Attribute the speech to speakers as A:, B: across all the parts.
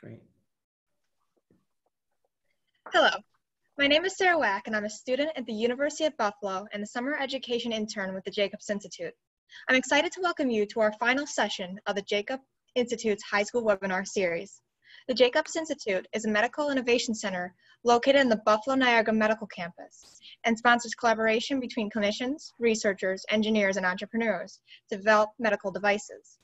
A: Great.
B: Hello, my name is Sarah Wack, and I'm a student at the University of Buffalo and a summer education intern with the Jacobs Institute. I'm excited to welcome you to our final session of the Jacobs Institute's high school webinar series. The Jacobs Institute is a medical innovation center located in the Buffalo Niagara Medical Campus and sponsors collaboration between clinicians, researchers, engineers, and entrepreneurs to develop medical devices.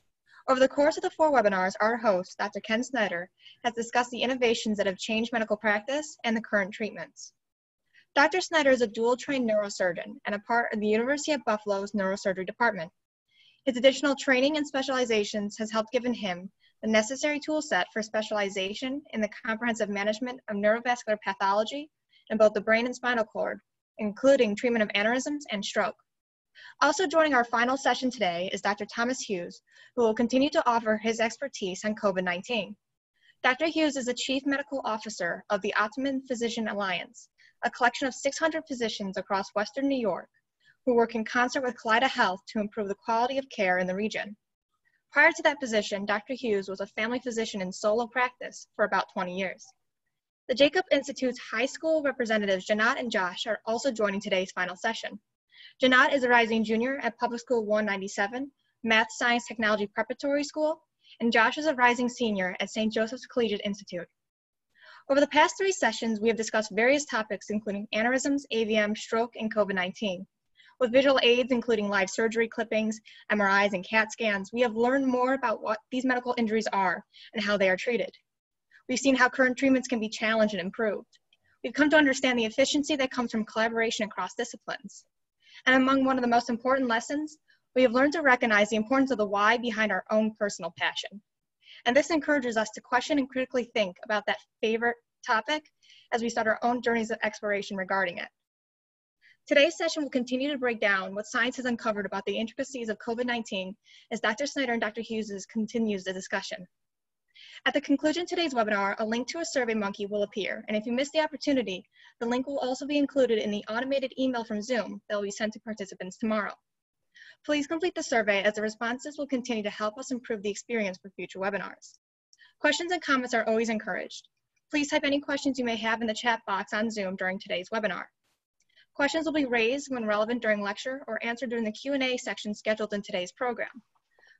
B: Over the course of the four webinars, our host, Dr. Ken Snyder, has discussed the innovations that have changed medical practice and the current treatments. Dr. Snyder is a dual trained neurosurgeon and a part of the University of Buffalo's neurosurgery department. His additional training and specializations has helped given him the necessary tool set for specialization in the comprehensive management of neurovascular pathology in both the brain and spinal cord, including treatment of aneurysms and stroke. Also joining our final session today is Dr. Thomas Hughes, who will continue to offer his expertise on COVID-19. Dr. Hughes is the Chief Medical Officer of the Optimum Physician Alliance, a collection of 600 physicians across Western New York who work in concert with Kaleida Health to improve the quality of care in the region. Prior to that position, Dr. Hughes was a family physician in solo practice for about 20 years. The Jacob Institute's high school representatives, Janat and Josh, are also joining today's final session. Janat is a rising junior at Public School 197, Math Science Technology Preparatory School, and Josh is a rising senior at St. Joseph's Collegiate Institute. Over the past three sessions, we have discussed various topics including aneurysms, AVM, stroke, and COVID-19. With visual aids, including live surgery clippings, MRIs, and CAT scans, we have learned more about what these medical injuries are and how they are treated. We've seen how current treatments can be challenged and improved. We've come to understand the efficiency that comes from collaboration across disciplines. And among one of the most important lessons, we have learned to recognize the importance of the why behind our own personal passion. And this encourages us to question and critically think about that favorite topic as we start our own journeys of exploration regarding it. Today's session will continue to break down what science has uncovered about the intricacies of COVID-19 as Dr. Snyder and Dr. Hughes continues the discussion. At the conclusion of today's webinar, a link to a SurveyMonkey will appear, and if you missed the opportunity, the link will also be included in the automated email from Zoom that will be sent to participants tomorrow. Please complete the survey as the responses will continue to help us improve the experience for future webinars. Questions and comments are always encouraged. Please type any questions you may have in the chat box on Zoom during today's webinar. Questions will be raised when relevant during lecture or answered during the Q&A section scheduled in today's program.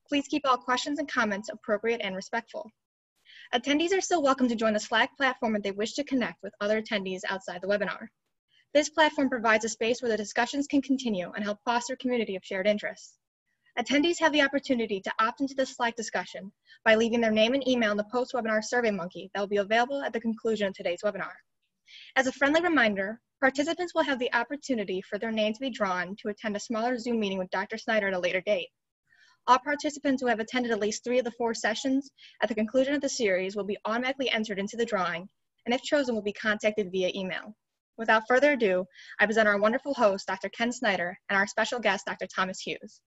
B: Please keep all questions and comments appropriate and respectful. Attendees are still welcome to join the Slack platform if they wish to connect with other attendees outside the webinar. This platform provides a space where the discussions can continue and help foster community of shared interests. Attendees have the opportunity to opt into the Slack discussion by leaving their name and email in the post-webinar SurveyMonkey that will be available at the conclusion of today's webinar. As a friendly reminder, Participants will have the opportunity for their name to be drawn to attend a smaller Zoom meeting with Dr. Snyder at a later date. All participants who have attended at least three of the four sessions at the conclusion of the series will be automatically entered into the drawing, and if chosen, will be contacted via email. Without further ado, I present our wonderful host, Dr. Ken Snyder, and our special guest, Dr. Thomas Hughes.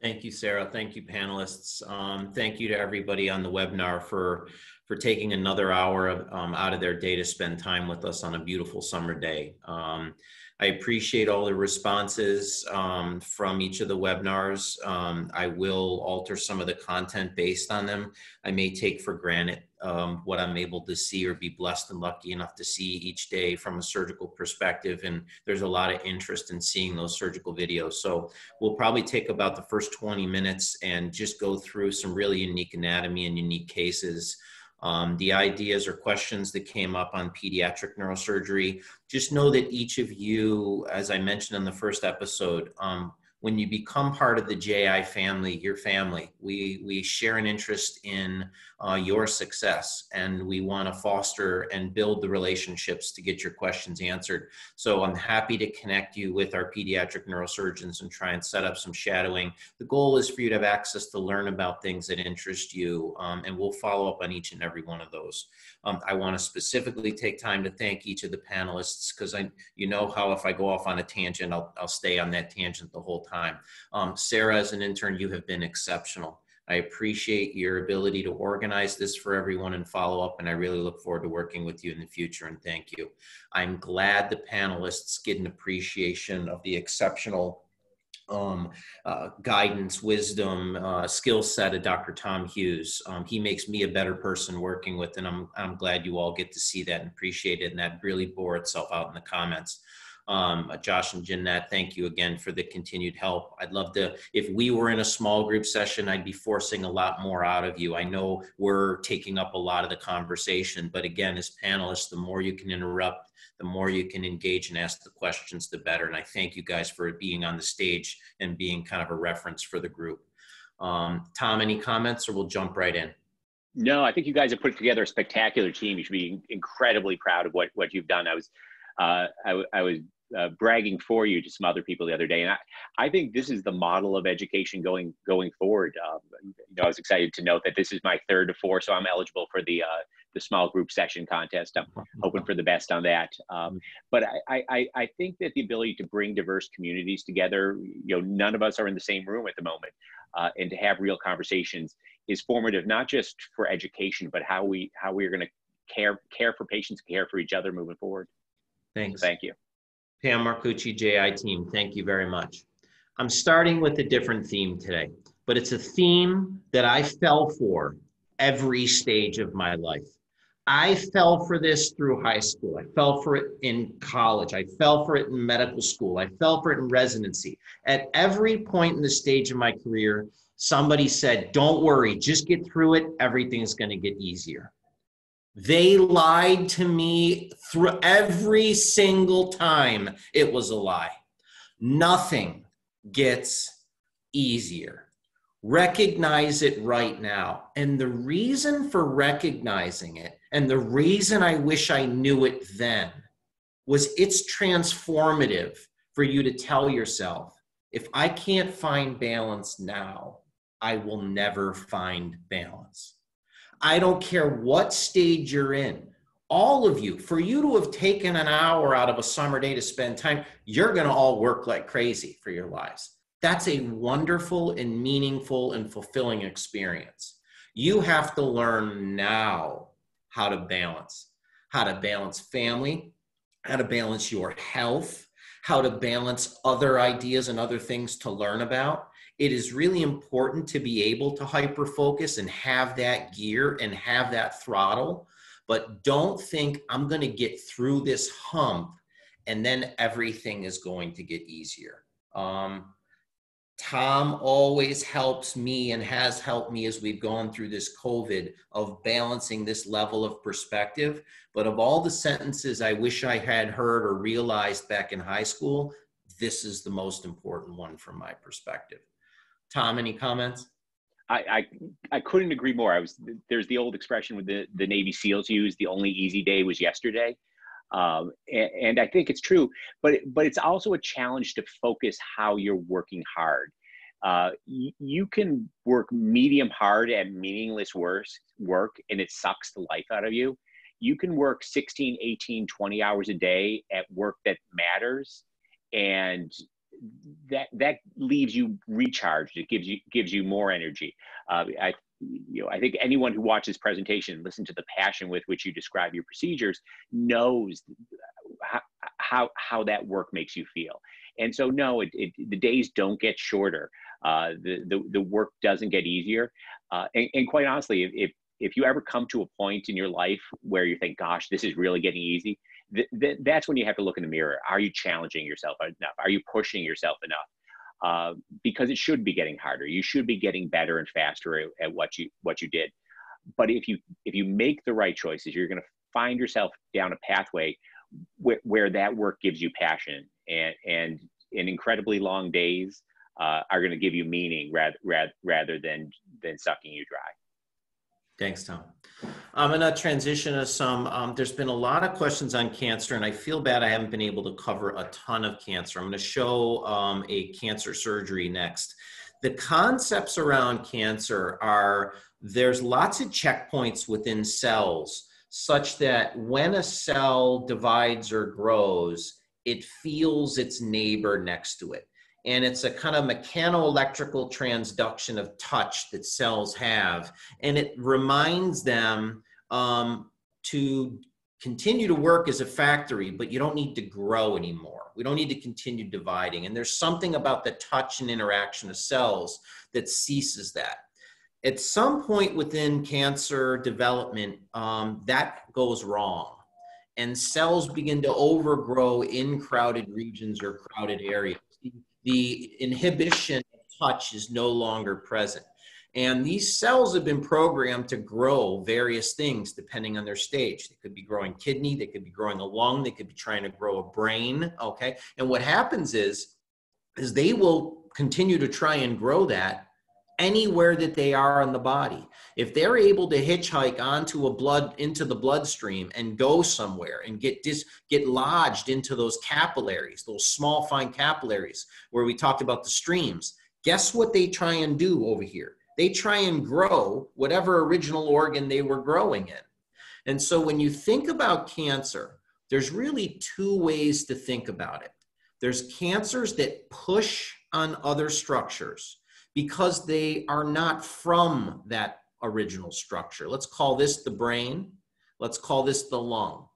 A: Thank you, Sarah. Thank you, panelists. Um, thank you to everybody on the webinar for for taking another hour of, um, out of their day to spend time with us on a beautiful summer day. Um, I appreciate all the responses um, from each of the webinars. Um, I will alter some of the content based on them. I may take for granted um, what I'm able to see or be blessed and lucky enough to see each day from a surgical perspective. And there's a lot of interest in seeing those surgical videos. So we'll probably take about the first 20 minutes and just go through some really unique anatomy and unique cases um, the ideas or questions that came up on pediatric neurosurgery. Just know that each of you, as I mentioned in the first episode, um, when you become part of the JI family, your family, we, we share an interest in uh, your success and we want to foster and build the relationships to get your questions answered. So I'm happy to connect you with our pediatric neurosurgeons and try and set up some shadowing. The goal is for you to have access to learn about things that interest you um, and we'll follow up on each and every one of those. Um, I want to specifically take time to thank each of the panelists because I, you know how if I go off on a tangent, I'll, I'll stay on that tangent the whole time. Um, Sarah, as an intern, you have been exceptional. I appreciate your ability to organize this for everyone and follow up, and I really look forward to working with you in the future, and thank you. I'm glad the panelists get an appreciation of the exceptional um, uh, guidance, wisdom, uh, skill set of Dr. Tom Hughes. Um, he makes me a better person working with, and I'm, I'm glad you all get to see that and appreciate it. And that really bore itself out in the comments. Um, Josh and Jeanette, thank you again for the continued help. I'd love to, if we were in a small group session, I'd be forcing a lot more out of you. I know we're taking up a lot of the conversation, but again, as panelists, the more you can interrupt, the more you can engage and ask the questions, the better. And I thank you guys for being on the stage and being kind of a reference for the group. Um, Tom, any comments or we'll jump right in?
C: No, I think you guys have put together a spectacular team. You should be incredibly proud of what, what you've done. I was, uh, I, I was uh, bragging for you to some other people the other day, and I, I think this is the model of education going going forward. Um, you know, I was excited to note that this is my third to four, so I'm eligible for the uh, the small group session contest. I'm hoping for the best on that. Um, but I, I I think that the ability to bring diverse communities together, you know, none of us are in the same room at the moment, uh, and to have real conversations is formative, not just for education, but how we how we are going to care care for patients, care for each other moving forward.
A: Thanks.
C: Thank you.
A: Pam Marcucci, JI team, thank you very much. I'm starting with a different theme today, but it's a theme that I fell for every stage of my life. I fell for this through high school. I fell for it in college. I fell for it in medical school. I fell for it in residency. At every point in the stage of my career, somebody said, Don't worry, just get through it. Everything's going to get easier. They lied to me through every single time it was a lie. Nothing gets easier. Recognize it right now. And the reason for recognizing it, and the reason I wish I knew it then, was it's transformative for you to tell yourself if I can't find balance now, I will never find balance. I don't care what stage you're in. All of you, for you to have taken an hour out of a summer day to spend time, you're going to all work like crazy for your lives. That's a wonderful and meaningful and fulfilling experience. You have to learn now how to balance, how to balance family, how to balance your health, how to balance other ideas and other things to learn about it is really important to be able to hyper focus and have that gear and have that throttle. But don't think I'm going to get through this hump and then everything is going to get easier. Um, Tom always helps me and has helped me as we've gone through this COVID of balancing this level of perspective. But of all the sentences I wish I had heard or realized back in high school, this is the most important one from my perspective. Tom, any comments?
C: I, I, I couldn't agree more. I was there's the old expression with the the Navy SEALs use: "The only easy day was yesterday," um, and, and, I think it's true. But but it's also a challenge to focus how you're working hard. Uh, y- you can work medium hard at meaningless work, work, and it sucks the life out of you. You can work 16, 18, 20 hours a day at work that matters, and that that leaves you recharged. It gives you gives you more energy. Uh, I you know I think anyone who watches presentation, listen to the passion with which you describe your procedures, knows how how, how that work makes you feel. And so no, it, it the days don't get shorter. Uh, the, the the work doesn't get easier. Uh, and, and quite honestly, if if you ever come to a point in your life where you think, gosh, this is really getting easy, th- th- that's when you have to look in the mirror. Are you challenging yourself enough? Are you pushing yourself enough? Uh, because it should be getting harder. You should be getting better and faster at, at what you what you did. But if you if you make the right choices, you're going to find yourself down a pathway where, where that work gives you passion and and in incredibly long days uh, are going to give you meaning rather rather rather than than sucking you dry.
A: Thanks, Tom. I'm going to transition to some. Um, there's been a lot of questions on cancer, and I feel bad I haven't been able to cover a ton of cancer. I'm going to show um, a cancer surgery next. The concepts around cancer are there's lots of checkpoints within cells such that when a cell divides or grows, it feels its neighbor next to it and it's a kind of mechanoelectrical transduction of touch that cells have and it reminds them um, to continue to work as a factory, but you don't need to grow anymore. We don't need to continue dividing. And there's something about the touch and interaction of cells that ceases that. At some point within cancer development, um, that goes wrong. And cells begin to overgrow in crowded regions or crowded areas. The inhibition of touch is no longer present. And these cells have been programmed to grow various things depending on their stage. They could be growing kidney, they could be growing a lung, they could be trying to grow a brain. Okay. And what happens is, is they will continue to try and grow that anywhere that they are in the body. If they're able to hitchhike onto a blood into the bloodstream and go somewhere and get dis, get lodged into those capillaries, those small fine capillaries where we talked about the streams, guess what they try and do over here? they try and grow whatever original organ they were growing in. And so when you think about cancer, there's really two ways to think about it. There's cancers that push on other structures because they are not from that original structure. Let's call this the brain. Let's call this the lung.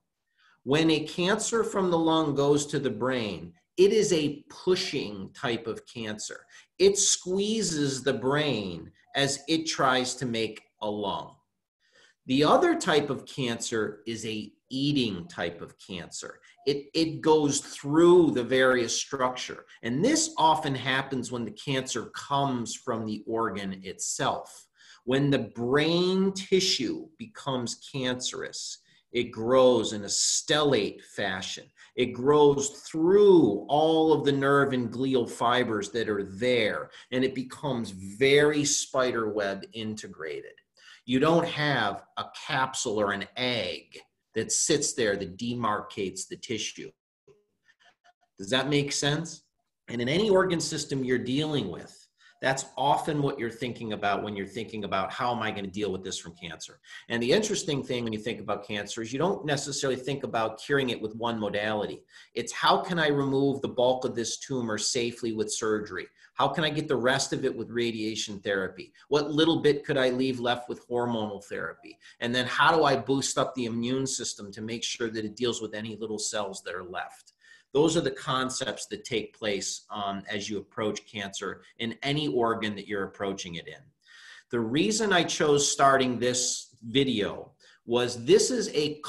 A: When a cancer from the lung goes to the brain, it is a pushing type of cancer. It squeezes the brain as it tries to make a lung. The other type of cancer is a eating type of cancer. It, it goes through the various structure. And this often happens when the cancer comes from the organ itself. When the brain tissue becomes cancerous, it grows in a stellate fashion. It grows through all of the nerve and glial fibers that are there, and it becomes very spider web integrated. You don't have a capsule or an egg that sits there that demarcates the tissue. Does that make sense? And in any organ system you're dealing with, that's often what you're thinking about when you're thinking about how am I going to deal with this from cancer. And the interesting thing when you think about cancer is you don't necessarily think about curing it with one modality. It's how can I remove the bulk of this tumor safely with surgery? How can I get the rest of it with radiation therapy? What little bit could I leave left with hormonal therapy? And then how do I boost up the immune system to make sure that it deals with any little cells that are left? Those are the concepts that take place um, as you approach cancer in any organ that you're approaching it in. The reason I chose starting this video was this is a,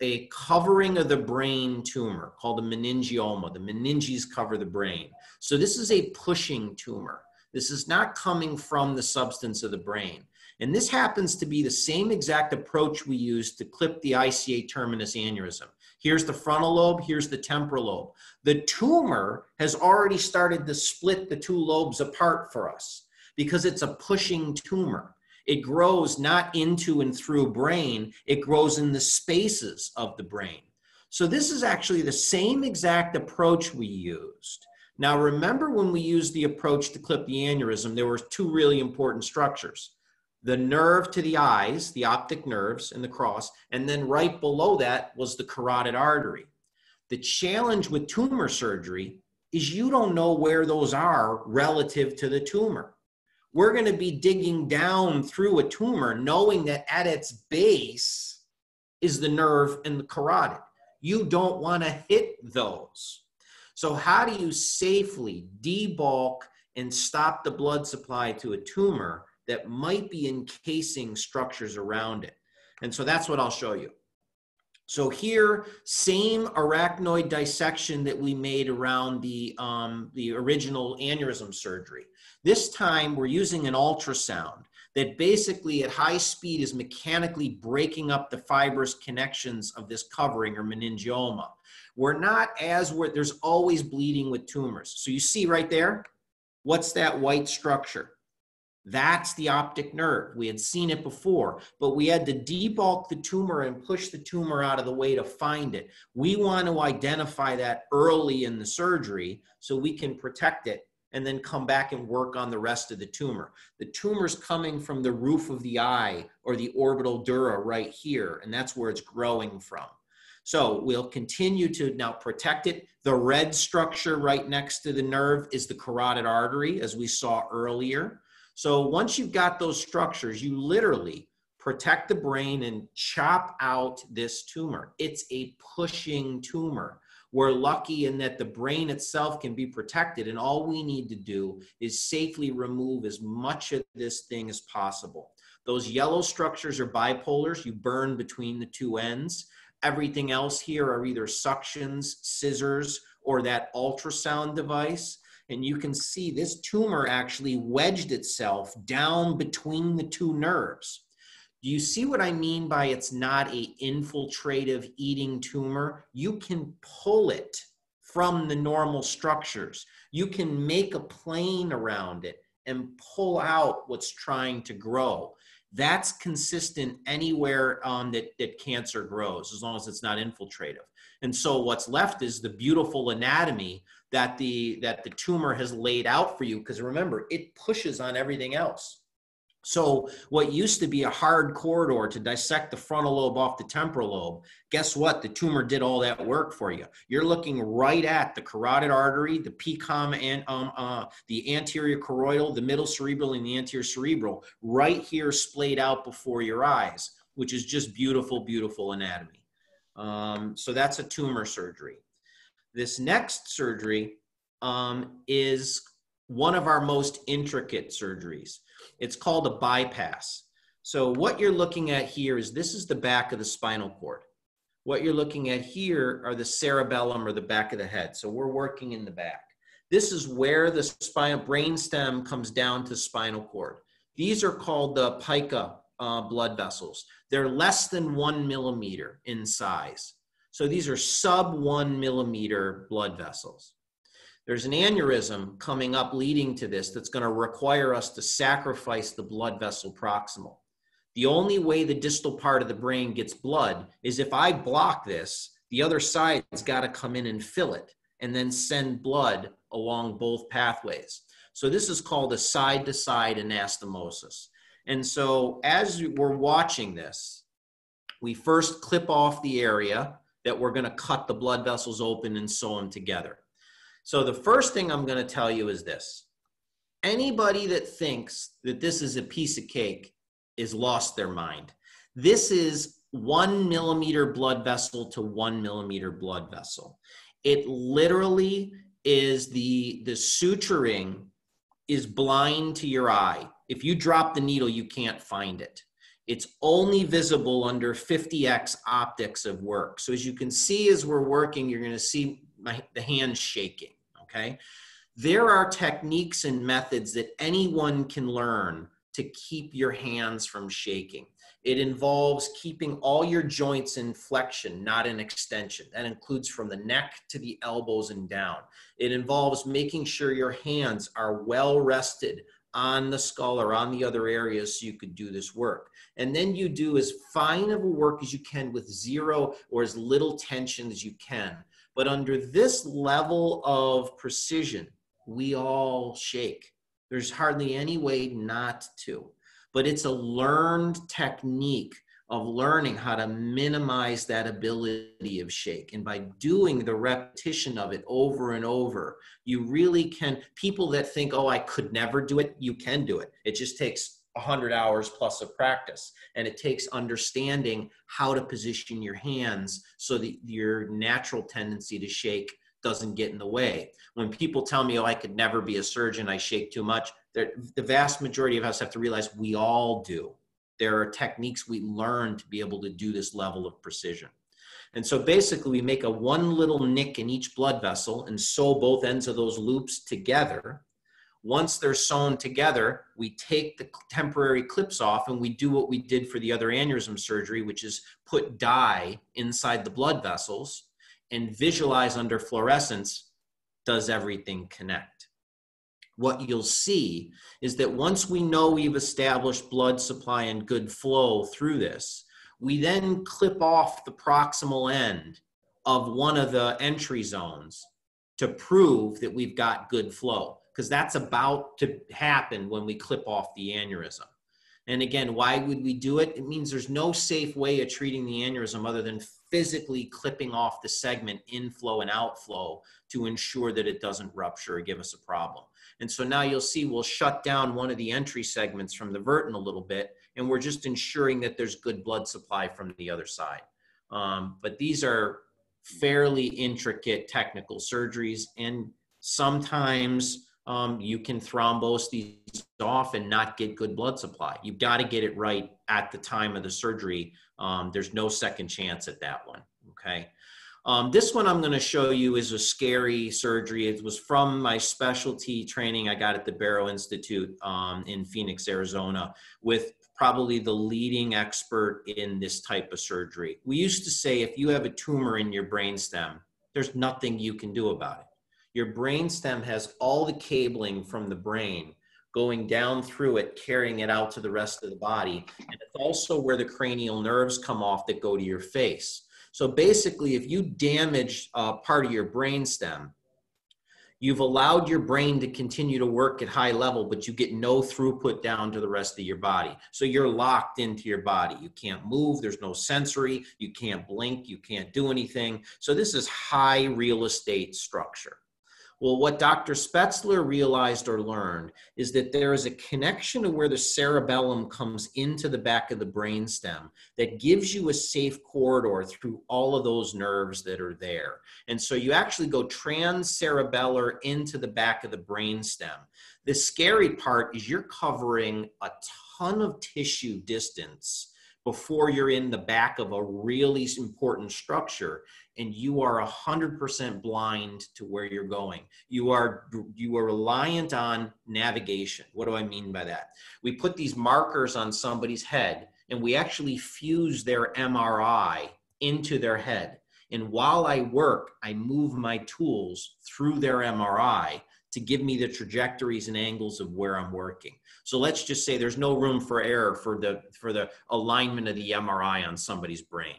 A: a covering of the brain tumor called the meningioma. The meninges cover the brain. So this is a pushing tumor. This is not coming from the substance of the brain. And this happens to be the same exact approach we use to clip the ICA terminus aneurysm. Here's the frontal lobe, here's the temporal lobe. The tumor has already started to split the two lobes apart for us because it's a pushing tumor. It grows not into and through brain, it grows in the spaces of the brain. So this is actually the same exact approach we used. Now remember when we used the approach to clip the aneurysm, there were two really important structures the nerve to the eyes, the optic nerves and the cross, and then right below that was the carotid artery. The challenge with tumor surgery is you don't know where those are relative to the tumor. We're going to be digging down through a tumor knowing that at its base is the nerve and the carotid. You don't want to hit those. So, how do you safely debulk and stop the blood supply to a tumor that might be encasing structures around it. And so that's what I'll show you. So here, same arachnoid dissection that we made around the, um, the original aneurysm surgery. This time we're using an ultrasound that basically at high speed is mechanically breaking up the fibrous connections of this covering or meningioma. We're not as where there's always bleeding with tumors. So you see right there, what's that white structure? That's the optic nerve. We had seen it before, but we had to debulk the tumor and push the tumor out of the way to find it. We want to identify that early in the surgery so we can protect it and then come back and work on the rest of the tumor. The tumor's coming from the roof of the eye or the orbital dura right here, and that's where it's growing from. So we'll continue to now protect it. The red structure right next to the nerve is the carotid artery, as we saw earlier. So once you've got those structures, you literally protect the brain and chop out this tumor. It's a pushing tumor. We're lucky in that the brain itself can be protected, and all we need to do is safely remove as much of this thing as possible. Those yellow structures are bipolars. You burn between the two ends. Everything else here are either suctions, scissors, or that ultrasound device. And you can see this tumor actually wedged itself down between the two nerves. Do you see what I mean by it's not a infiltrative eating tumor? You can pull it from the normal structures. You can make a plane around it and pull out what's trying to grow. That's consistent anywhere um, that, that cancer grows, as long as it's not infiltrative. And so what's left is the beautiful anatomy that the that the tumor has laid out for you. Because remember, it pushes on everything else. So, what used to be a hard corridor to dissect the frontal lobe off the temporal lobe, guess what? The tumor did all that work for you. You're looking right at the carotid artery, the PCOM, and um, uh, the anterior choroidal, the middle cerebral, and the anterior cerebral, right here splayed out before your eyes, which is just beautiful, beautiful anatomy. Um, so, that's a tumor surgery. This next surgery um, is one of our most intricate surgeries. It's called a bypass. So what you're looking at here is this is the back of the spinal cord. What you're looking at here are the cerebellum or the back of the head. So we're working in the back. This is where the spinal brain stem comes down to spinal cord. These are called the PICA uh, blood vessels. They're less than one millimeter in size. So these are sub one millimeter blood vessels there's an aneurysm coming up leading to this that's going to require us to sacrifice the blood vessel proximal. The only way the distal part of the brain gets blood is if I block this, the other side's got to come in and fill it and then send blood along both pathways. So this is called a side to side anastomosis. And so as we're watching this, we first clip off the area that we're going to cut the blood vessels open and sew them together. So the first thing I'm going to tell you is this. Anybody that thinks that this is a piece of cake is lost their mind. This is one millimeter blood vessel to one millimeter blood vessel. It literally is the, the suturing is blind to your eye. If you drop the needle, you can't find it. It's only visible under 50x optics of work. So as you can see as we're working, you're going to see my, the hands shaking, okay? There are techniques and methods that anyone can learn to keep your hands from shaking. It involves keeping all your joints in flexion, not in extension. That includes from the neck to the elbows and down. It involves making sure your hands are well rested on the skull or on the other areas so you could do this work. And then you do as fine of a work as you can with zero or as little tension as you can but under this level of precision, we all shake. There's hardly any way not to. But it's a learned technique of learning how to minimize that ability of shake. And by doing the repetition of it over and over, you really can. People that think, oh, I could never do it, you can do it. It just takes 100 hours plus of practice and it takes understanding how to position your hands so that your natural tendency to shake doesn't get in the way when people tell me oh i could never be a surgeon i shake too much the vast majority of us have to realize we all do there are techniques we learn to be able to do this level of precision and so basically we make a one little nick in each blood vessel and sew both ends of those loops together once they're sewn together, we take the temporary clips off and we do what we did for the other aneurysm surgery, which is put dye inside the blood vessels and visualize under fluorescence does everything connect. What you'll see is that once we know we've established blood supply and good flow through this, we then clip off the proximal end of one of the entry zones to prove that we've got good flow because that's about to happen when we clip off the aneurysm. And again, why would we do it? It means there's no safe way of treating the aneurysm other than physically clipping off the segment inflow and outflow to ensure that it doesn't rupture or give us a problem. And so now you'll see we'll shut down one of the entry segments from the vertin a little bit and we're just ensuring that there's good blood supply from the other side. Um, but these are fairly intricate technical surgeries, and sometimes um, you can thrombose these off and not get good blood supply. You've got to get it right at the time of the surgery. Um, there's no second chance at that one. Okay. Um, this one I'm going to show you is a scary surgery. It was from my specialty training I got at the Barrow Institute um, in Phoenix, Arizona, with probably the leading expert in this type of surgery. We used to say if you have a tumor in your brainstem, there's nothing you can do about it. Your brainstem has all the cabling from the brain going down through it, carrying it out to the rest of the body. And it's also where the cranial nerves come off that go to your face. So basically, if you damage uh, part of your brainstem, you've allowed your brain to continue to work at high level, but you get no throughput down to the rest of your body. So you're locked into your body. You can't move. There's no sensory. You can't blink. You can't do anything. So this is high real estate structure. Well, what Dr. Spetzler realized or learned is that there is a connection to where the cerebellum comes into the back of the brainstem that gives you a safe corridor through all of those nerves that are there. And so you actually go transcerebellar into the back of the brainstem. The scary part is you're covering a ton of tissue distance before you're in the back of a really important structure and you are 100% blind to where you're going. You are you are reliant on navigation. What do i mean by that? We put these markers on somebody's head and we actually fuse their mri into their head. And while i work i move my tools through their mri to give me the trajectories and angles of where I'm working. So let's just say there's no room for error for the for the alignment of the MRI on somebody's brain.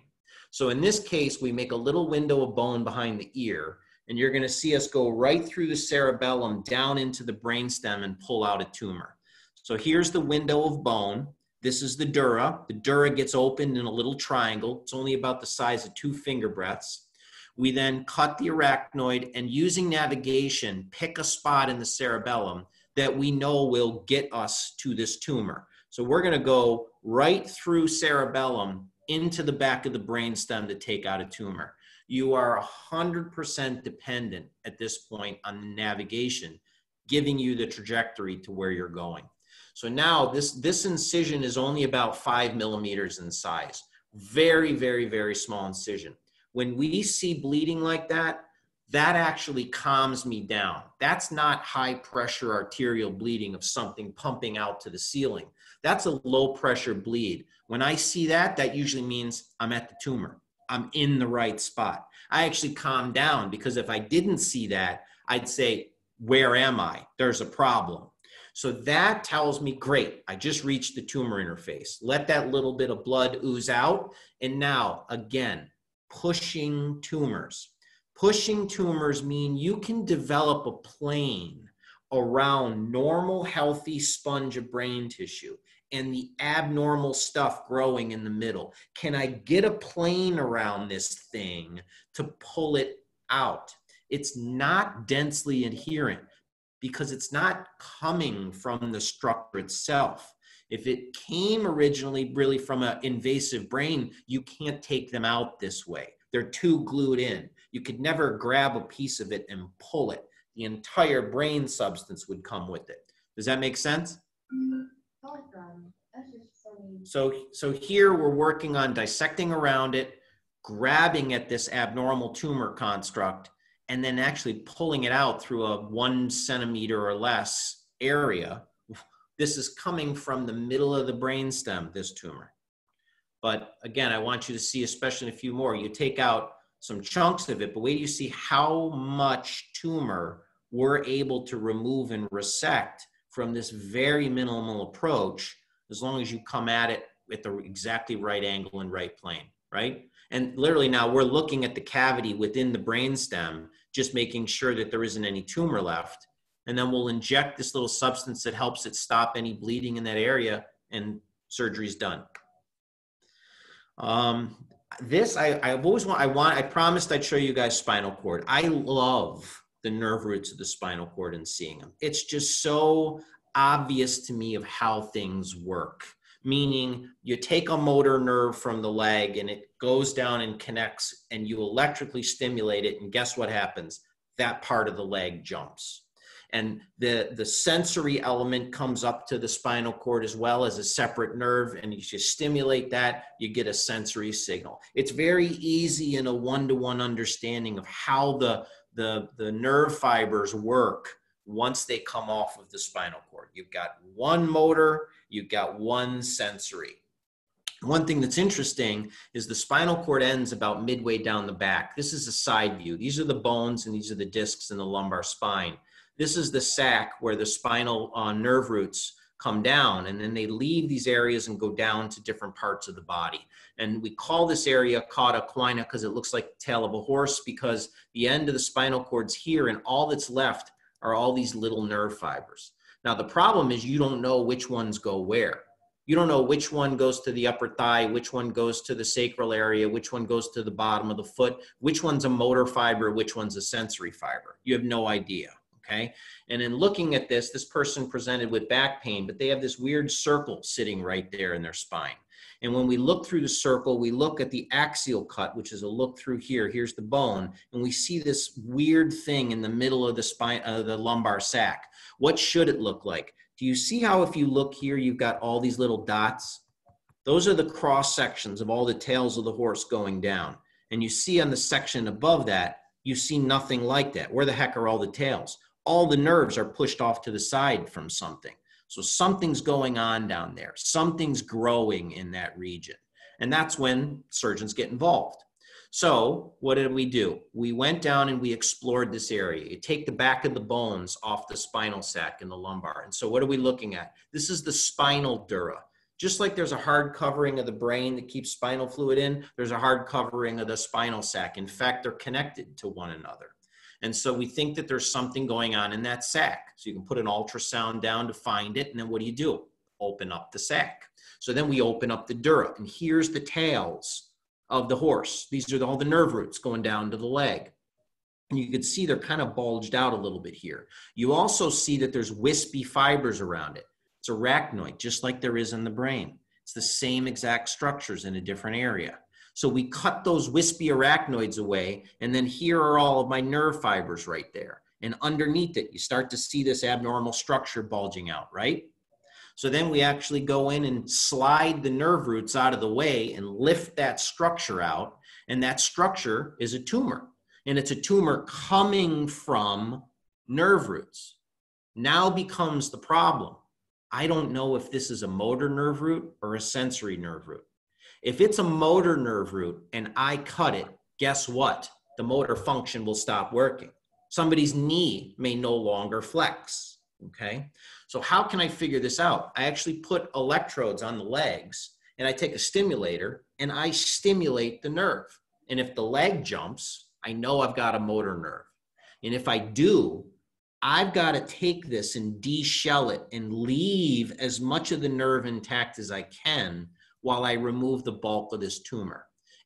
A: So in this case, we make a little window of bone behind the ear, and you're going to see us go right through the cerebellum down into the brainstem and pull out a tumor. So here's the window of bone. This is the dura. The dura gets opened in a little triangle. It's only about the size of two finger breaths. We then cut the arachnoid and using navigation, pick a spot in the cerebellum that we know will get us to this tumor. So we're going to go right through cerebellum into the back of the brainstem to take out a tumor. You are 100% dependent at this point on the navigation, giving you the trajectory to where you're going. So now this, this incision is only about five millimeters in size. Very, very, very small incision. When we see bleeding like that, that actually calms me down. That's not high pressure arterial bleeding of something pumping out to the ceiling. That's a low pressure bleed. When I see that, that usually means I'm at the tumor. I'm in the right spot. I actually calm down because if I didn't see that, I'd say, Where am I? There's a problem. So that tells me, great, I just reached the tumor interface. Let that little bit of blood ooze out. And now, again, pushing tumors. Pushing tumors mean you can develop a plane around normal, healthy sponge of brain tissue and the abnormal stuff growing in the middle. Can I get a plane around this thing to pull it out? It's not densely adherent because it's not coming from the structure itself. If it came originally really from an invasive brain, you can't take them out this way. They're too glued in. You could never grab a piece of it and pull it. The entire brain substance would come with it. Does that make sense? So, so here we're working on dissecting around it, grabbing at this abnormal tumor construct, and then actually pulling it out through a one centimeter or less area this is coming from the middle of the brainstem, this tumor. But again, I want you to see, especially in a few more, you take out some chunks of it, but wait you see how much tumor we're able to remove and resect from this very minimal approach, as long as you come at it at the exactly right angle and right plane, right? And literally now we're looking at the cavity within the brainstem, just making sure that there isn't any tumor left and then we'll inject this little substance that helps it stop any bleeding in that area and surgery's done. Um, this, I, I've always want, I want, I promised I'd show you guys spinal cord. I love the nerve roots of the spinal cord and seeing them. It's just so obvious to me of how things work. meaning you take a motor nerve from the leg and it goes down and connects and you electrically stimulate it and guess what happens that part of the leg jumps and the the sensory element comes up to the spinal cord as well as a separate nerve and you just stimulate that you get a sensory signal it's very easy in a one-to-one understanding of how the the the nerve fibers work once they come off of the spinal cord you've got one motor you've got one sensory. One thing that's interesting is the spinal cord ends about midway down the back. This is a side view. These are the bones and these are the discs in the lumbar spine. This is the sac where the spinal uh, nerve roots come down and then they leave these areas and go down to different parts of the body. And we call this area cauda equina because it looks like the tail of a horse because the end of the spinal cord's here and all that's left are all these little nerve fibers. Now, the problem is you don't know which ones go where. You don't know which one goes to the upper thigh, which one goes to the sacral area, which one goes to the bottom of the foot, which one's a motor fiber, which one's a sensory fiber. You have no idea. Okay. And in looking at this, this person presented with back pain, but they have this weird circle sitting right there in their spine. And when we look through the circle, we look at the axial cut, which is a look through here. Here's the bone. And we see this weird thing in the middle of the spine, uh, the lumbar sac. What should it look like? Do you see how if you look here, you've got all these little dots? Those are the cross sections of all the tails of the horse going down. And you see on the section above that, you see nothing like that. Where the heck are all the tails? All the nerves are pushed off to the side from something. So something's going on down there. Something's growing in that region. And that's when surgeons get involved. So what did we do? We went down and we explored this area. You take the back of the bones off the spinal sac in the lumbar. And so what are we looking at? This is the spinal dura. Just like there's a hard covering of the brain that keeps spinal fluid in, there's a hard covering of the spinal sac. In fact, they're connected to one another. And so we think that there's something going on in that sac. So you can put an ultrasound down to find it. And then what do you do? Open up the sac. So then we open up the dura. And here's the tails of the horse. These are all the nerve roots going down to the leg. And you can see they're kind of bulged out a little bit here. You also see that there's wispy fibers around it. It's arachnoid, just like there is in the brain. It's the same exact structures in a different area. So we cut those wispy arachnoids away, and then here are all of my nerve fibers right there. And underneath it, you start to see this abnormal structure bulging out, right? So then we actually go in and slide the nerve roots out of the way and lift that structure out. And that structure is a tumor. And it's a tumor coming from nerve roots. Now becomes the problem. I don't know if this is a motor nerve root or a sensory nerve root. If it's a motor nerve root and I cut it, guess what? The motor function will stop working. Somebody's knee may no longer flex. Okay. So, how can I figure this out? I actually put electrodes on the legs and I take a stimulator and I stimulate the nerve. And if the leg jumps, I know I've got a motor nerve. And if I do, I've got to take this and de-shell it and leave as much of the nerve intact as I can while I remove the bulk of this tumor.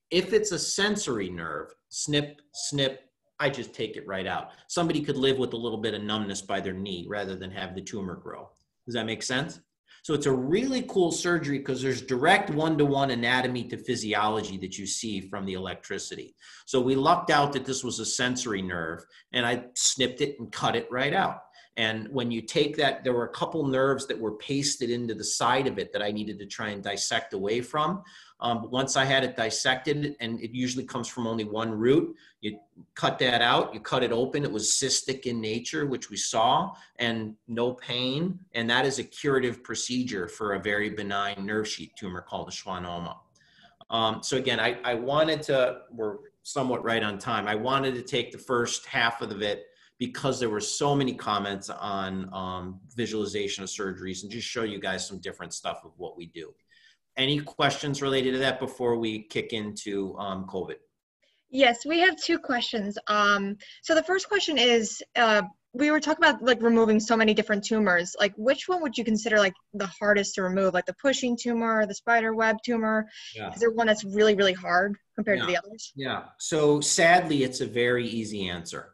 A: If it's a sensory nerve, snip, snip, I just take it right out. Somebody could live with a little bit of numbness by their knee rather than have the tumor grow. Does that make sense? So it's a really cool surgery because there's direct one-to-one anatomy to physiology that you see from the electricity. So we lucked out that this was a sensory nerve and I snipped it and cut it right out. And when you take that, there were a couple nerves that were pasted into the side of it that I needed to try and dissect away from. Um, once I had it dissected, and it usually comes from only one root, you cut that out, you cut it open. It was cystic in nature, which we saw, and no pain. And that is a curative procedure for a very benign nerve sheath tumor called a schwannoma. Um, so again, I, I wanted to, we're somewhat right on time. I wanted to take the first half of it because there were so many comments on um, visualization of surgeries and just show you guys some different stuff of what we do. Any questions related to that before we kick into um, COVID?
B: Yes, we have two questions. Um, so the first question is, uh, we were talking about like removing so many different tumors. Like, which one would you consider like the hardest to remove? Like the pushing tumor, the spider web tumor? Yeah. Is there one that's really, really hard compared
A: yeah.
B: to the others?
A: Yeah. So sadly, it's a very easy answer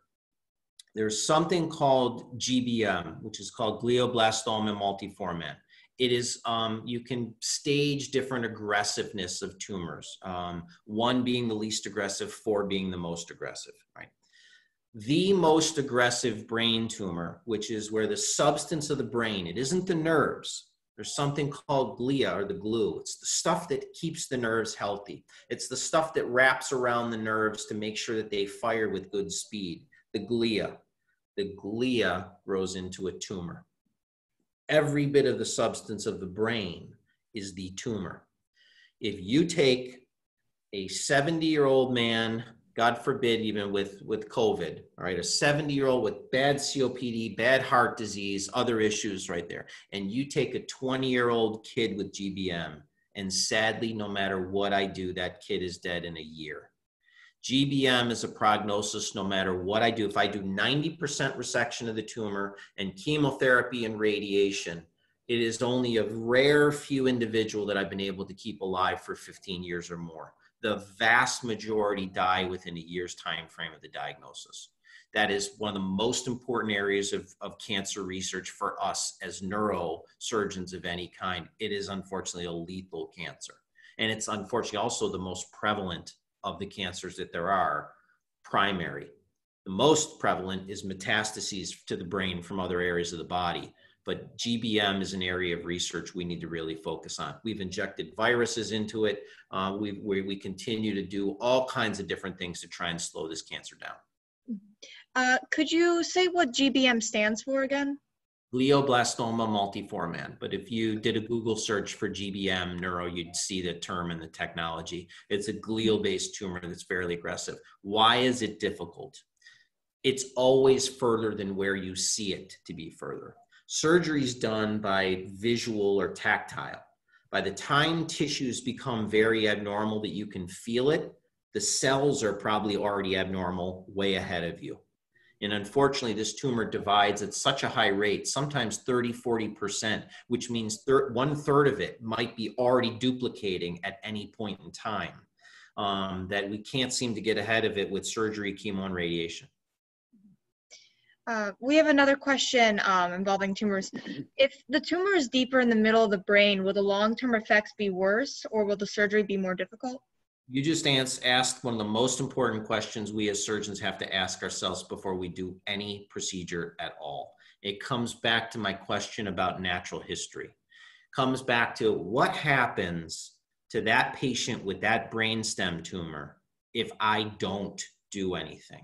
A: there's something called GBM, which is called glioblastoma multiforme. it is um, you can stage different aggressiveness of tumors um, one being the least aggressive four being the most aggressive right? The most aggressive brain tumor which is where the substance of the brain it isn't the nerves. There's something called glia or the glue. It's the stuff that keeps the nerves healthy. It's the stuff that wraps around the nerves to make sure that they fire with good speed. The glia the glia grows into a tumor every bit of the substance of the brain is the tumor. If you take a 70 year old man, God forbid, even with, with COVID, all right, a 70 year old with bad COPD, bad heart disease, other issues right there, and you take a 20 year old kid with GBM, and sadly, no matter what I do, that kid is dead in a year. GBM is a prognosis no matter what I do. If I do 90% resection of the tumor and chemotherapy and radiation, it is only a rare few individual that I've been able to keep alive for 15 years or more. The vast majority die within a year's time frame of the diagnosis. That is one of the most important areas of, of cancer research for us as neurosurgeons of any kind. It is unfortunately a lethal cancer. And it's unfortunately also the most prevalent of the cancers that there are primary. The most prevalent is metastases to the brain from other areas of the body. But GBM is an area of research we need to really focus on. We've injected viruses into it. Uh, we, we, we continue to do all kinds of different things to try and slow this cancer down.
B: Uh, could you say what GBM stands for again?
A: Glioblastoma multiforme. But if you did a Google search for GBM neuro, you'd see the term and the technology. It's a glial based tumor that's fairly aggressive. Why is it difficult? It's always further than where you see it to be further. Surgery is done by visual or tactile. By the time tissues become very abnormal that you can feel it, the cells are probably already abnormal way ahead of you. And unfortunately, this tumor divides at such a high rate, sometimes 30, 40%, which means thir- one third of it might be already duplicating at any point in time. Um, that we can't seem to get ahead of it with surgery, chemo, and radiation.
B: Uh, we have another question um, involving tumors. If the tumor is deeper in the middle of the brain, will the long term effects be worse or will the surgery be more difficult?
A: You just asked one of the most important questions we as surgeons have to ask ourselves before we do any procedure at all. It comes back to my question about natural history. Comes back to what happens to that patient with that brainstem tumor if I don't do anything.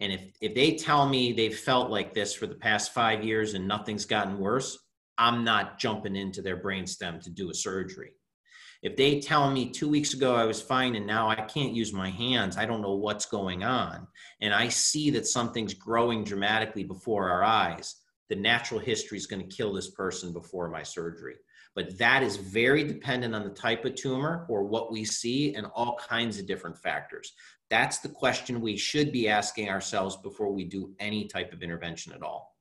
A: And if, if they tell me they've felt like this for the past five years and nothing's gotten worse, I'm not jumping into their brainstem to do a surgery. If they tell me two weeks ago I was fine and now I can't use my hands, I don't know what's going on, and I see that something's growing dramatically before our eyes, the natural history is going to kill this person before my surgery. But that is very dependent on the type of tumor or what we see and all kinds of different factors. That's the question we should be asking ourselves before we do any type of intervention at all.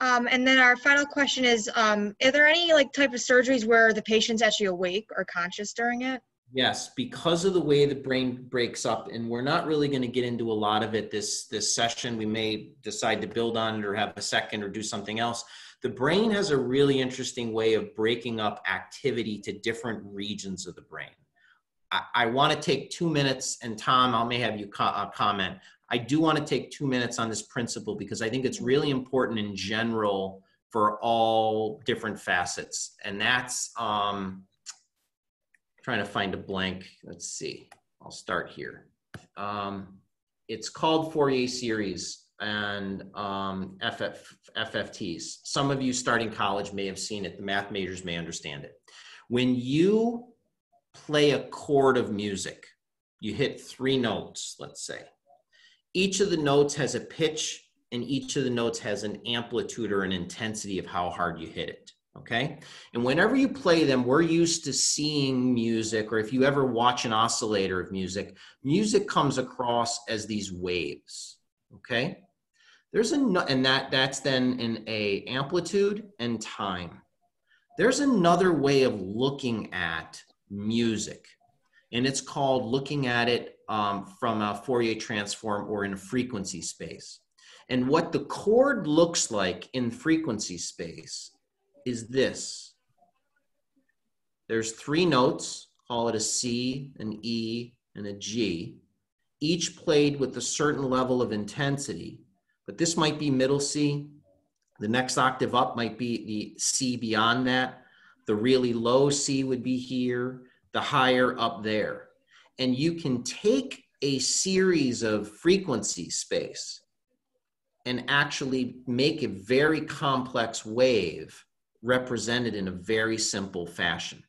B: Um, and then our final question is, um, are there any like type of surgeries where the patient's actually awake or conscious during it?
A: Yes, because of the way the brain breaks up, and we're not really going to get into a lot of it this this session. We may decide to build on it or have a second or do something else. The brain has a really interesting way of breaking up activity to different regions of the brain. I, I want to take two minutes, and Tom, I may have you co- uh, comment I do want to take two minutes on this principle because I think it's really important in general for all different facets. And that's um, trying to find a blank. Let's see. I'll start here. Um, it's called Fourier series and um, FF, FFTs. Some of you starting college may have seen it. The math majors may understand it. When you play a chord of music, you hit three notes, let's say each of the notes has a pitch and each of the notes has an amplitude or an intensity of how hard you hit it. Okay. And whenever you play them, we're used to seeing music, or if you ever watch an oscillator of music, music comes across as these waves. Okay. There's a, and that, that's then in a amplitude and time. There's another way of looking at music, and it's called looking at it um, from a Fourier transform or in a frequency space. And what the chord looks like in frequency space is this. There's three notes, call it a C, an E, and a G, each played with a certain level of intensity, but this might be middle C. The next octave up might be the C beyond that. The really low C would be here, the higher up there. And you can take a series of frequency space and actually make a very complex wave represented in a very simple fashion.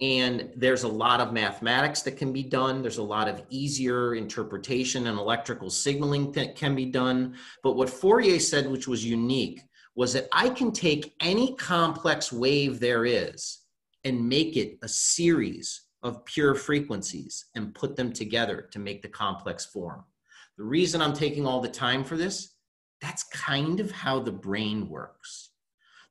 A: And there's a lot of mathematics that can be done. There's a lot of easier interpretation and electrical signaling that can be done. But what Fourier said, which was unique, was that I can take any complex wave there is and make it a series of pure frequencies and put them together to make the complex form. The reason I'm taking all the time for this, that's kind of how the brain works.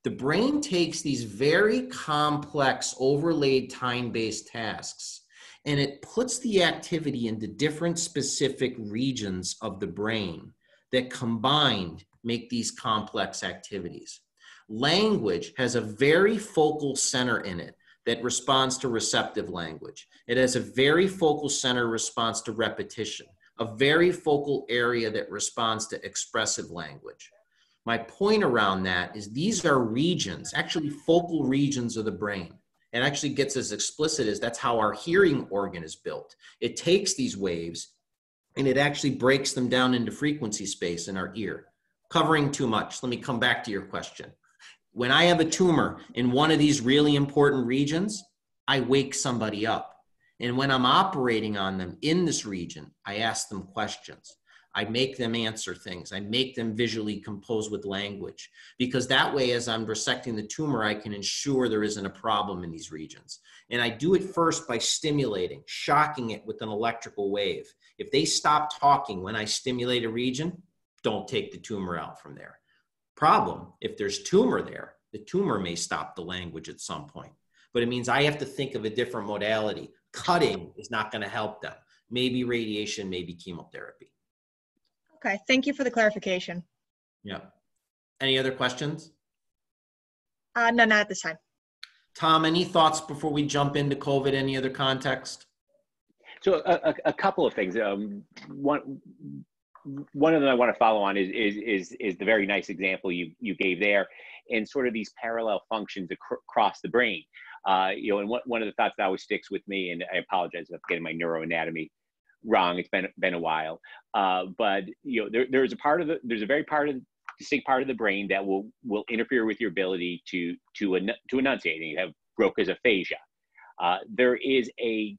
A: The brain takes these very complex overlaid time-based tasks and it puts the activity into different specific regions of the brain that combined make these complex activities. Language has a very focal center in it that responds to receptive language. It has a very focal center response to repetition, a very focal area that responds to expressive language. My point around that is these are regions, actually focal regions of the brain. It actually gets as explicit as that's how our hearing organ is built. It takes these waves and it actually breaks them down into frequency space in our ear. Covering too much. Let me come back to your question. When I have a tumor in one of these really important regions, I wake somebody up. And when I'm operating on them in this region, I ask them questions. I make them answer things. I make them visually compose with language because that way, as I'm resecting the tumor, I can ensure there isn't a problem in these regions. And I do it first by stimulating, shocking it with an electrical wave. If they stop talking when I stimulate a region, don't take the tumor out from there. Problem if there's tumor there, the tumor may stop the language at some point. But it means I have to think of a different modality. Cutting is not going to help them. Maybe radiation, maybe chemotherapy.
B: Okay, thank you for the clarification.
A: Yeah. Any other questions?
B: Uh, no, not at this time.
A: Tom, any thoughts before we jump into COVID? Any other context?
C: So a, a, a couple of things. Um, one, one of them I want to follow on is, is, is, is the very nice example you, you gave there and sort of these parallel functions ac- across the brain. Uh, you know, and one, one of the thoughts that always sticks with me, and I apologize if I'm getting my neuroanatomy wrong. It's been been a while, uh, but you know, there, there's a part of the there's a very part of distinct part of the brain that will will interfere with your ability to to to enunciate. And you have Broca's aphasia. Uh, there is a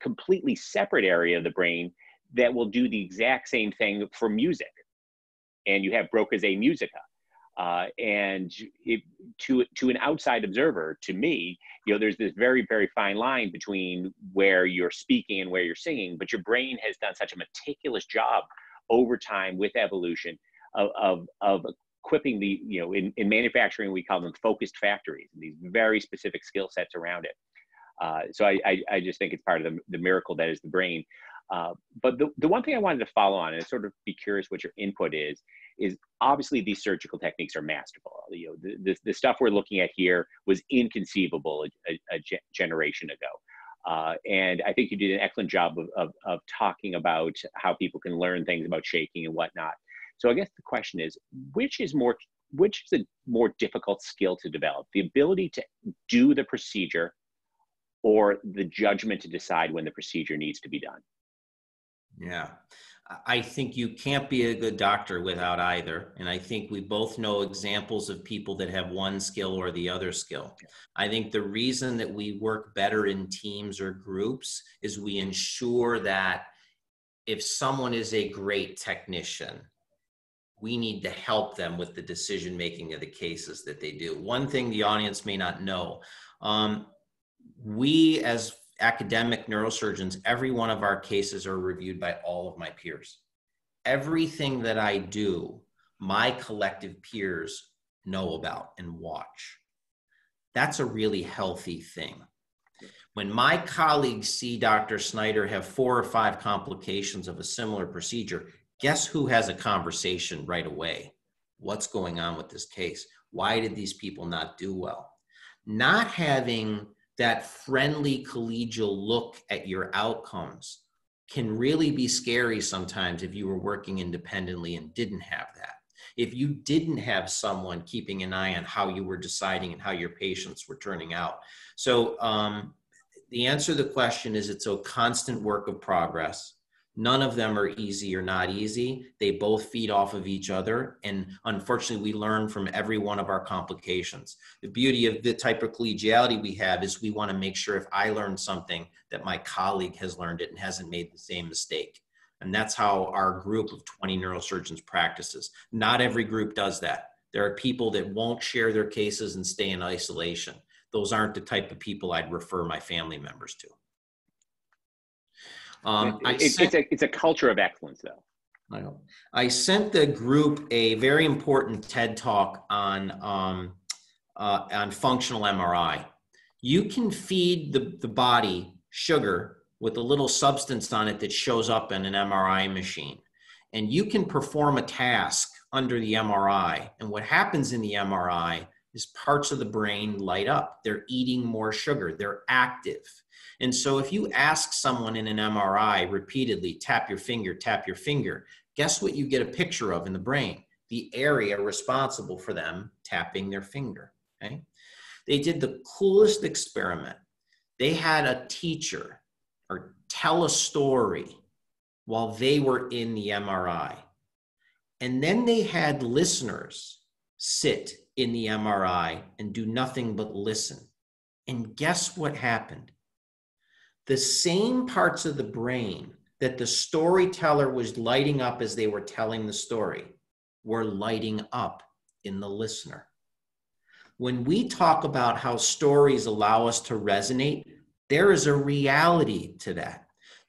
C: completely separate area of the brain that will do the exact same thing for music, and you have Broca's amusica. Uh, and it, to to an outside observer, to me, you know, there's this very very fine line between where you're speaking and where you're singing. But your brain has done such a meticulous job over time with evolution of of, of equipping the you know in, in manufacturing we call them focused factories and these very specific skill sets around it. Uh, so I, I, I just think it's part of the, the miracle that is the brain. Uh, but the, the one thing I wanted to follow on and sort of be curious what your input is, is obviously these surgical techniques are masterful. You know, the, the, the stuff we're looking at here was inconceivable a, a, a generation ago. Uh, and I think you did an excellent job of, of, of, talking about how people can learn things about shaking and whatnot. So I guess the question is, which is more, which is a more difficult skill to develop? The ability to do the procedure or the judgment to decide when the procedure needs to be done?
A: Yeah. I think you can't be a good doctor without either. And I think we both know examples of people that have one skill or the other skill. I think the reason that we work better in teams or groups is we ensure that if someone is a great technician, we need to help them with the decision making of the cases that they do. One thing the audience may not know um, we as academic neurosurgeons, every one of our cases are reviewed by all of my peers. Everything that I do, my collective peers know about and watch. That's a really healthy thing. When my colleagues see Dr. Snyder have four or five complications of a similar procedure, guess who has a conversation right away? What's going on with this case? Why did these people not do well? Not having that friendly collegial look at your outcomes can really be scary sometimes if you were working independently and didn't have that. If you didn't have someone keeping an eye on how you were deciding and how your patients were turning out. So, um, the answer to the question is it's a constant work of progress. None of them are easy or not easy. They both feed off of each other. And unfortunately, we learn from every one of our complications. The beauty of the type of collegiality we have is we want to make sure if I learn something that my colleague has learned it and hasn't made the same mistake. And that's how our group of 20 neurosurgeons practices. Not every group does that. There are people that won't share their cases and stay in isolation. Those aren't the type of people I'd refer my family members to.
C: Um, it, sent, it's, a, it's a culture of excellence, though.
A: I know. I sent the group a very important TED talk on um, uh, on functional MRI. You can feed the, the body sugar with a little substance on it that shows up in an MRI machine, and you can perform a task under the MRI. And what happens in the MRI is parts of the brain light up. They're eating more sugar. They're active. And so if you ask someone in an MRI repeatedly, tap your finger, tap your finger, guess what you get a picture of in the brain? The area responsible for them tapping their finger. Okay. They did the coolest experiment. They had a teacher or tell a story while they were in the MRI. And then they had listeners sit in the MRI and do nothing but listen. And guess what happened? the same parts of the brain that the storyteller was lighting up as they were telling the story were lighting up in the listener. When we talk about how stories allow us to resonate, there is a reality to that.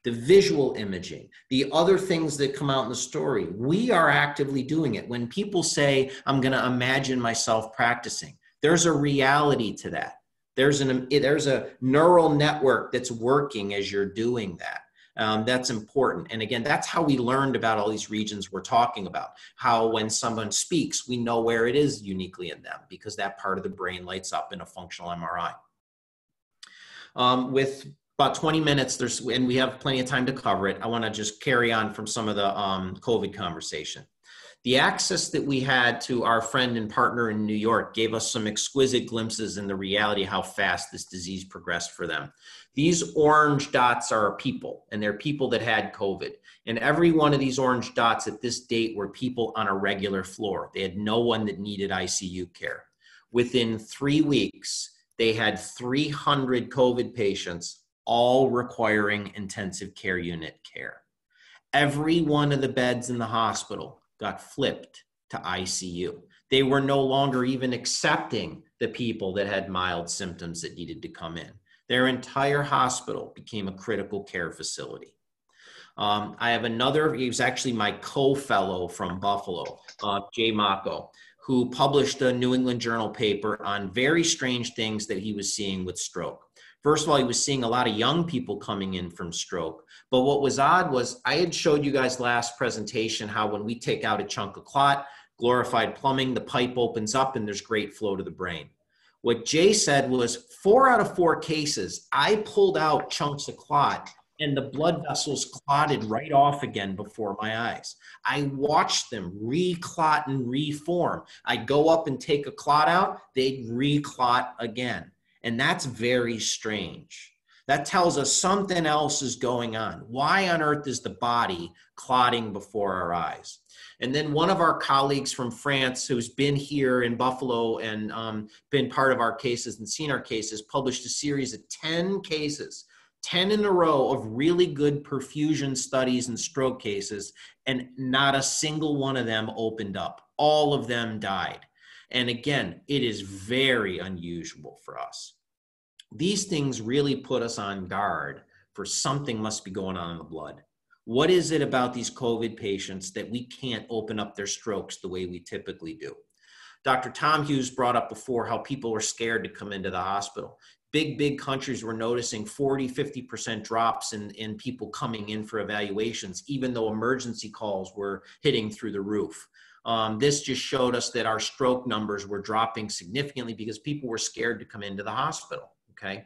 A: The visual imaging, the other things that come out in the story, we are actively doing it. When people say, I'm going to imagine myself practicing, there's a reality to that. There's an there's a neural network that's working as you're doing that. Um, that's important. And again, that's how we learned about all these regions we're talking about. How when someone speaks, we know where it is uniquely in them because that part of the brain lights up in a functional MRI. Um, with about 20 minutes, there's and we have plenty of time to cover it. I want to just carry on from some of the um, COVID conversation. The access that we had to our friend and partner in New York gave us some exquisite glimpses in the reality how fast this disease progressed for them. These orange dots are people, and they're people that had COVID. And every one of these orange dots at this date were people on a regular floor. They had no one that needed ICU care. Within three weeks, they had 300 COVID patients, all requiring intensive care unit care. Every one of the beds in the hospital got flipped to ICU. They were no longer even accepting the people that had mild symptoms that needed to come in. Their entire hospital became a critical care facility. Um, I have another, he was actually my co fellow from Buffalo, uh, Jay Mocco, who published a New England Journal paper on very strange things that he was seeing with stroke. First of all, he was seeing a lot of young people coming in from stroke. But what was odd was I had showed you guys last presentation how when we take out a chunk of clot, glorified plumbing, the pipe opens up and there's great flow to the brain. What Jay said was four out of four cases, I pulled out chunks of clot and the blood vessels clotted right off again before my eyes. I watched them reclot and reform. I'd go up and take a clot out, they'd reclot again. And that's very strange. That tells us something else is going on. Why on earth is the body clotting before our eyes? And then one of our colleagues from France, who's been here in Buffalo and um, been part of our cases and seen our cases, published a series of 10 cases, 10 in a row of really good perfusion studies and stroke cases, and not a single one of them opened up. All of them died. And again, it is very unusual for us. These things really put us on guard for something must be going on in the blood. What is it about these COVID patients that we can't open up their strokes the way we typically do? Dr. Tom Hughes brought up before how people were scared to come into the hospital. Big, big countries were noticing 40, 50% drops in, in people coming in for evaluations, even though emergency calls were hitting through the roof. Um, this just showed us that our stroke numbers were dropping significantly because people were scared to come into the hospital. Okay.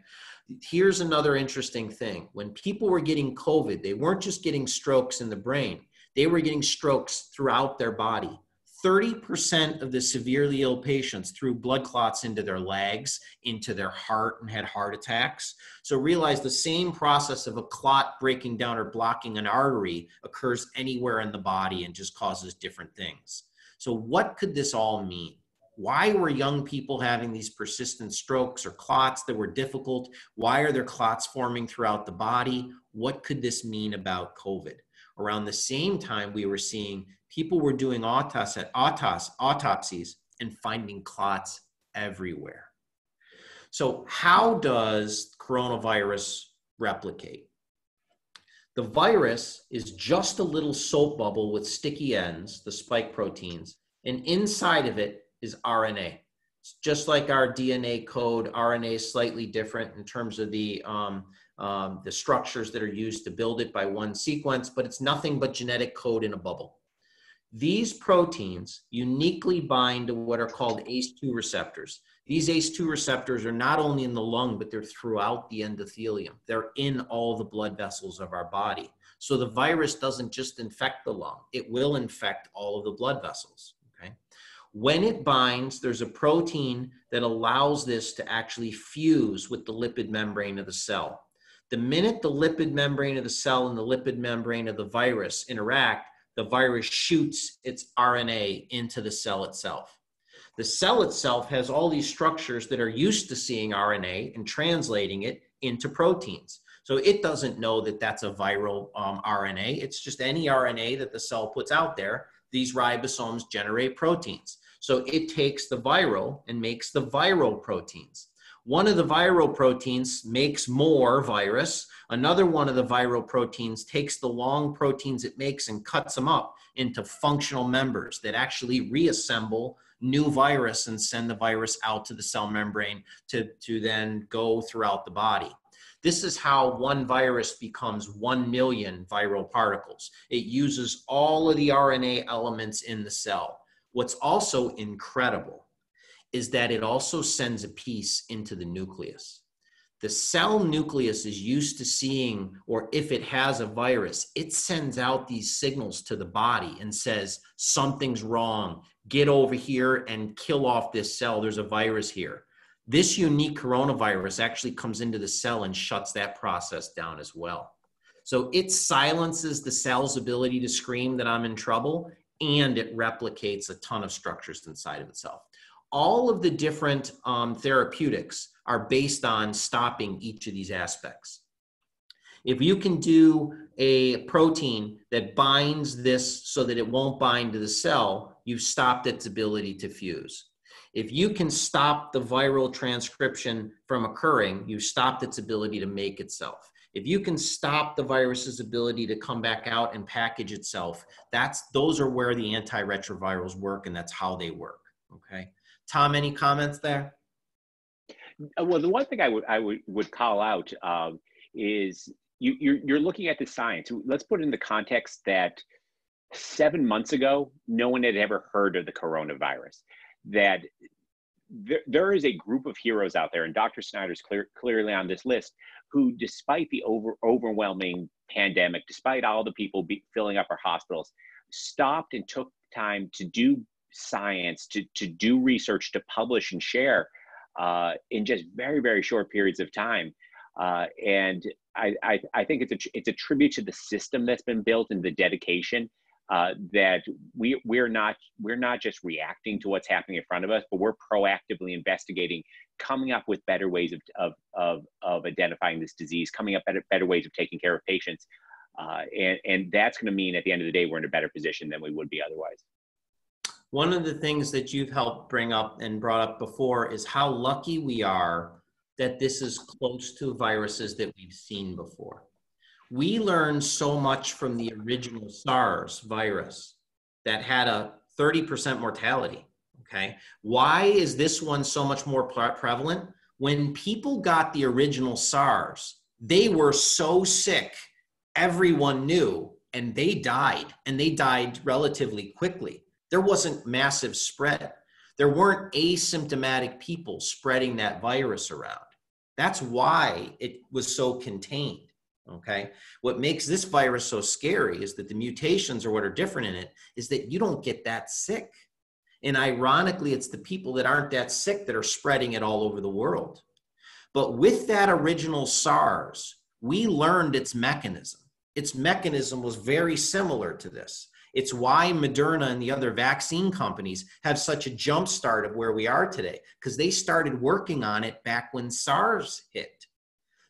A: Here's another interesting thing. When people were getting COVID, they weren't just getting strokes in the brain, they were getting strokes throughout their body. 30% of the severely ill patients threw blood clots into their legs, into their heart, and had heart attacks. So realize the same process of a clot breaking down or blocking an artery occurs anywhere in the body and just causes different things. So, what could this all mean? Why were young people having these persistent strokes or clots that were difficult? Why are there clots forming throughout the body? What could this mean about COVID? Around the same time, we were seeing people were doing autos- autos- autopsies and finding clots everywhere. So, how does coronavirus replicate? The virus is just a little soap bubble with sticky ends, the spike proteins, and inside of it is RNA. It's just like our DNA code, RNA is slightly different in terms of the, um, um, the structures that are used to build it by one sequence, but it's nothing but genetic code in a bubble. These proteins uniquely bind to what are called ACE2 receptors. These ACE2 receptors are not only in the lung, but they're throughout the endothelium. They're in all the blood vessels of our body. So the virus doesn't just infect the lung, it will infect all of the blood vessels. Okay. When it binds, there's a protein that allows this to actually fuse with the lipid membrane of the cell. The minute the lipid membrane of the cell and the lipid membrane of the virus interact, the virus shoots its RNA into the cell itself. The cell itself has all these structures that are used to seeing RNA and translating it into proteins. So it doesn't know that that's a viral um, RNA. It's just any RNA that the cell puts out there. These ribosomes generate proteins. So it takes the viral and makes the viral proteins. One of the viral proteins makes more virus. Another one of the viral proteins takes the long proteins it makes and cuts them up into functional members that actually reassemble new virus and send the virus out to the cell membrane to, to then go throughout the body. This is how one virus becomes 1 million viral particles. It uses all of the RNA elements in the cell. What's also incredible is that it also sends a piece into the nucleus. The cell nucleus is used to seeing, or if it has a virus, it sends out these signals to the body and says, something's wrong. Get over here and kill off this cell. There's a virus here. This unique coronavirus actually comes into the cell and shuts that process down as well. So it silences the cell's ability to scream that I'm in trouble and it replicates a ton of structures inside of itself all of the different um, therapeutics are based on stopping each of these aspects. If you can do a protein that binds this so that it won't bind to the cell, you've stopped its ability to fuse. If you can stop the viral transcription from occurring, you've stopped its ability to make itself. If you can stop the virus's ability to come back out and package itself, that's those are where the antiretrovirals work and that's how they work. Okay. Tom, any comments there?
C: Uh, well, the one thing I would I would would call out um, is you you're, you're looking at the science. Let's put it in the context that seven months ago, no one had ever heard of the coronavirus. That there, there is a group of heroes out there, and Dr. Snyder's clear, clearly on this list, who, despite the over, overwhelming pandemic, despite all the people be, filling up our hospitals, stopped and took time to do science, to, to do research, to publish and share uh, in just very, very short periods of time. Uh, and I, I, I, think it's a, it's a tribute to the system that's been built and the dedication uh, that we, we're, not, we're not just reacting to what's happening in front of us, but we're proactively investigating, coming up with better ways of, of, of, of identifying this disease, coming up better, better ways of taking care of patients. Uh, and, and that's going to mean at the end of the day, we're in a better position than we would be otherwise.
A: One of the things that you've helped bring up and brought up before is how lucky we are that this is close to viruses that we've seen before. We learned so much from the original SARS virus that had a 30% mortality. Okay. Why is this one so much more prevalent? When people got the original SARS, they were so sick, everyone knew, and they died, and they died relatively quickly there wasn't massive spread. There weren't asymptomatic people spreading that virus around. That's why it was so contained. Okay. What makes this virus so scary is that the mutations or what are different in it is that you don't get that sick. And ironically, it's the people that aren't that sick that are spreading it all over the world. But with that original SARS, we learned its mechanism. Its mechanism was very similar to this. It's why Moderna and the other vaccine companies have such a jump start of where we are today, because they started working on it back when SARS hit.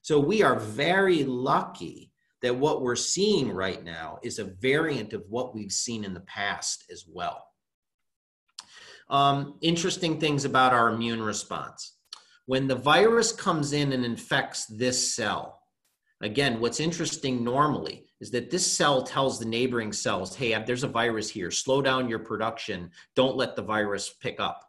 A: So we are very lucky that what we're seeing right now is a variant of what we've seen in the past as well. Um, interesting things about our immune response. When the virus comes in and infects this cell, again, what's interesting normally is that this cell tells the neighboring cells, hey, there's a virus here, slow down your production, don't let the virus pick up.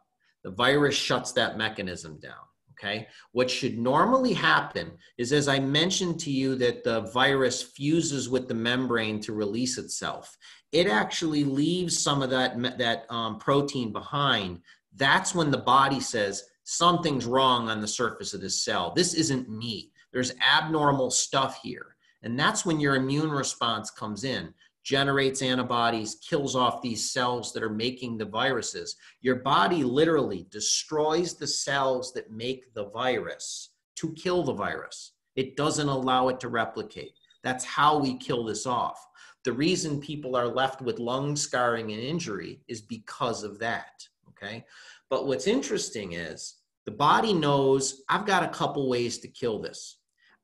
A: The virus shuts that mechanism down. Okay. What should normally happen is, as I mentioned to you, that the virus fuses with the membrane to release itself. It actually leaves some of that, that um, protein behind. That's when the body says, something's wrong on the surface of this cell. This isn't me. There's abnormal stuff here. And that's when your immune response comes in generates antibodies, kills off these cells that are making the viruses. Your body literally destroys the cells that make the virus to kill the virus. It doesn't allow it to replicate. That's how we kill this off. The reason people are left with lung scarring and injury is because of that. Okay. But what's interesting is the body knows I've got a couple ways to kill this.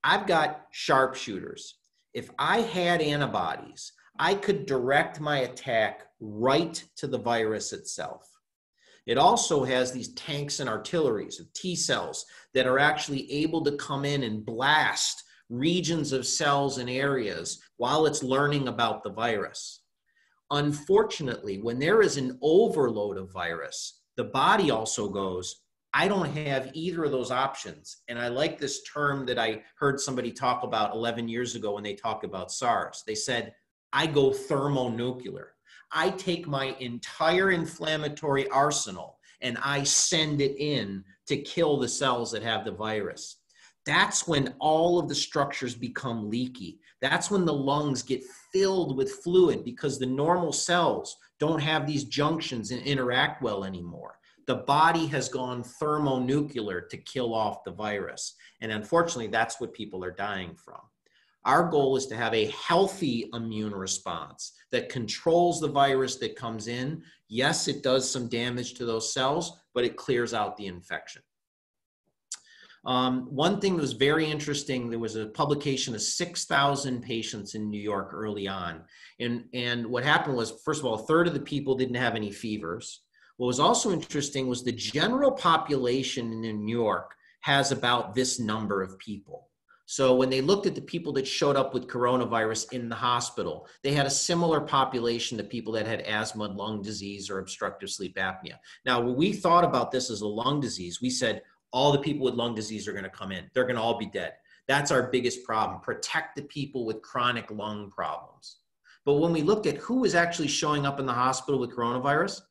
A: I've got sharpshooters. If I had antibodies, I could direct my attack right to the virus itself. It also has these tanks and artilleries of T cells that are actually able to come in and blast regions of cells and areas while it's learning about the virus. Unfortunately, when there is an overload of virus, the body also goes, I don't have either of those options. And I like this term that I heard somebody talk about 11 years ago when they talked about SARS. They said, I go thermonuclear. I take my entire inflammatory arsenal and I send it in to kill the cells that have the virus. That's when all of the structures become leaky. That's when the lungs get filled with fluid because the normal cells don't have these junctions and interact well anymore. The body has gone thermonuclear to kill off the virus. And unfortunately, that's what people are dying from. Our goal is to have a healthy immune response that controls the virus that comes in. Yes, it does some damage to those cells, but it clears out the infection. Um, one thing that was very interesting, there was a publication of 6,000 patients in New York early on. And, and what happened was, first of all, a third of the people didn't have any fevers. What was also interesting was the general population in New York has about this number of people. So when they looked at the people that showed up with coronavirus in the hospital, they had a similar population to people that had asthma, lung disease, or obstructive sleep apnea. Now, when we thought about this as a lung disease, we said all the people with lung disease are going to come in. They're going to all be dead. That's our biggest problem. Protect the people with chronic lung problems. But when we looked at who was actually showing up in the hospital with coronavirus,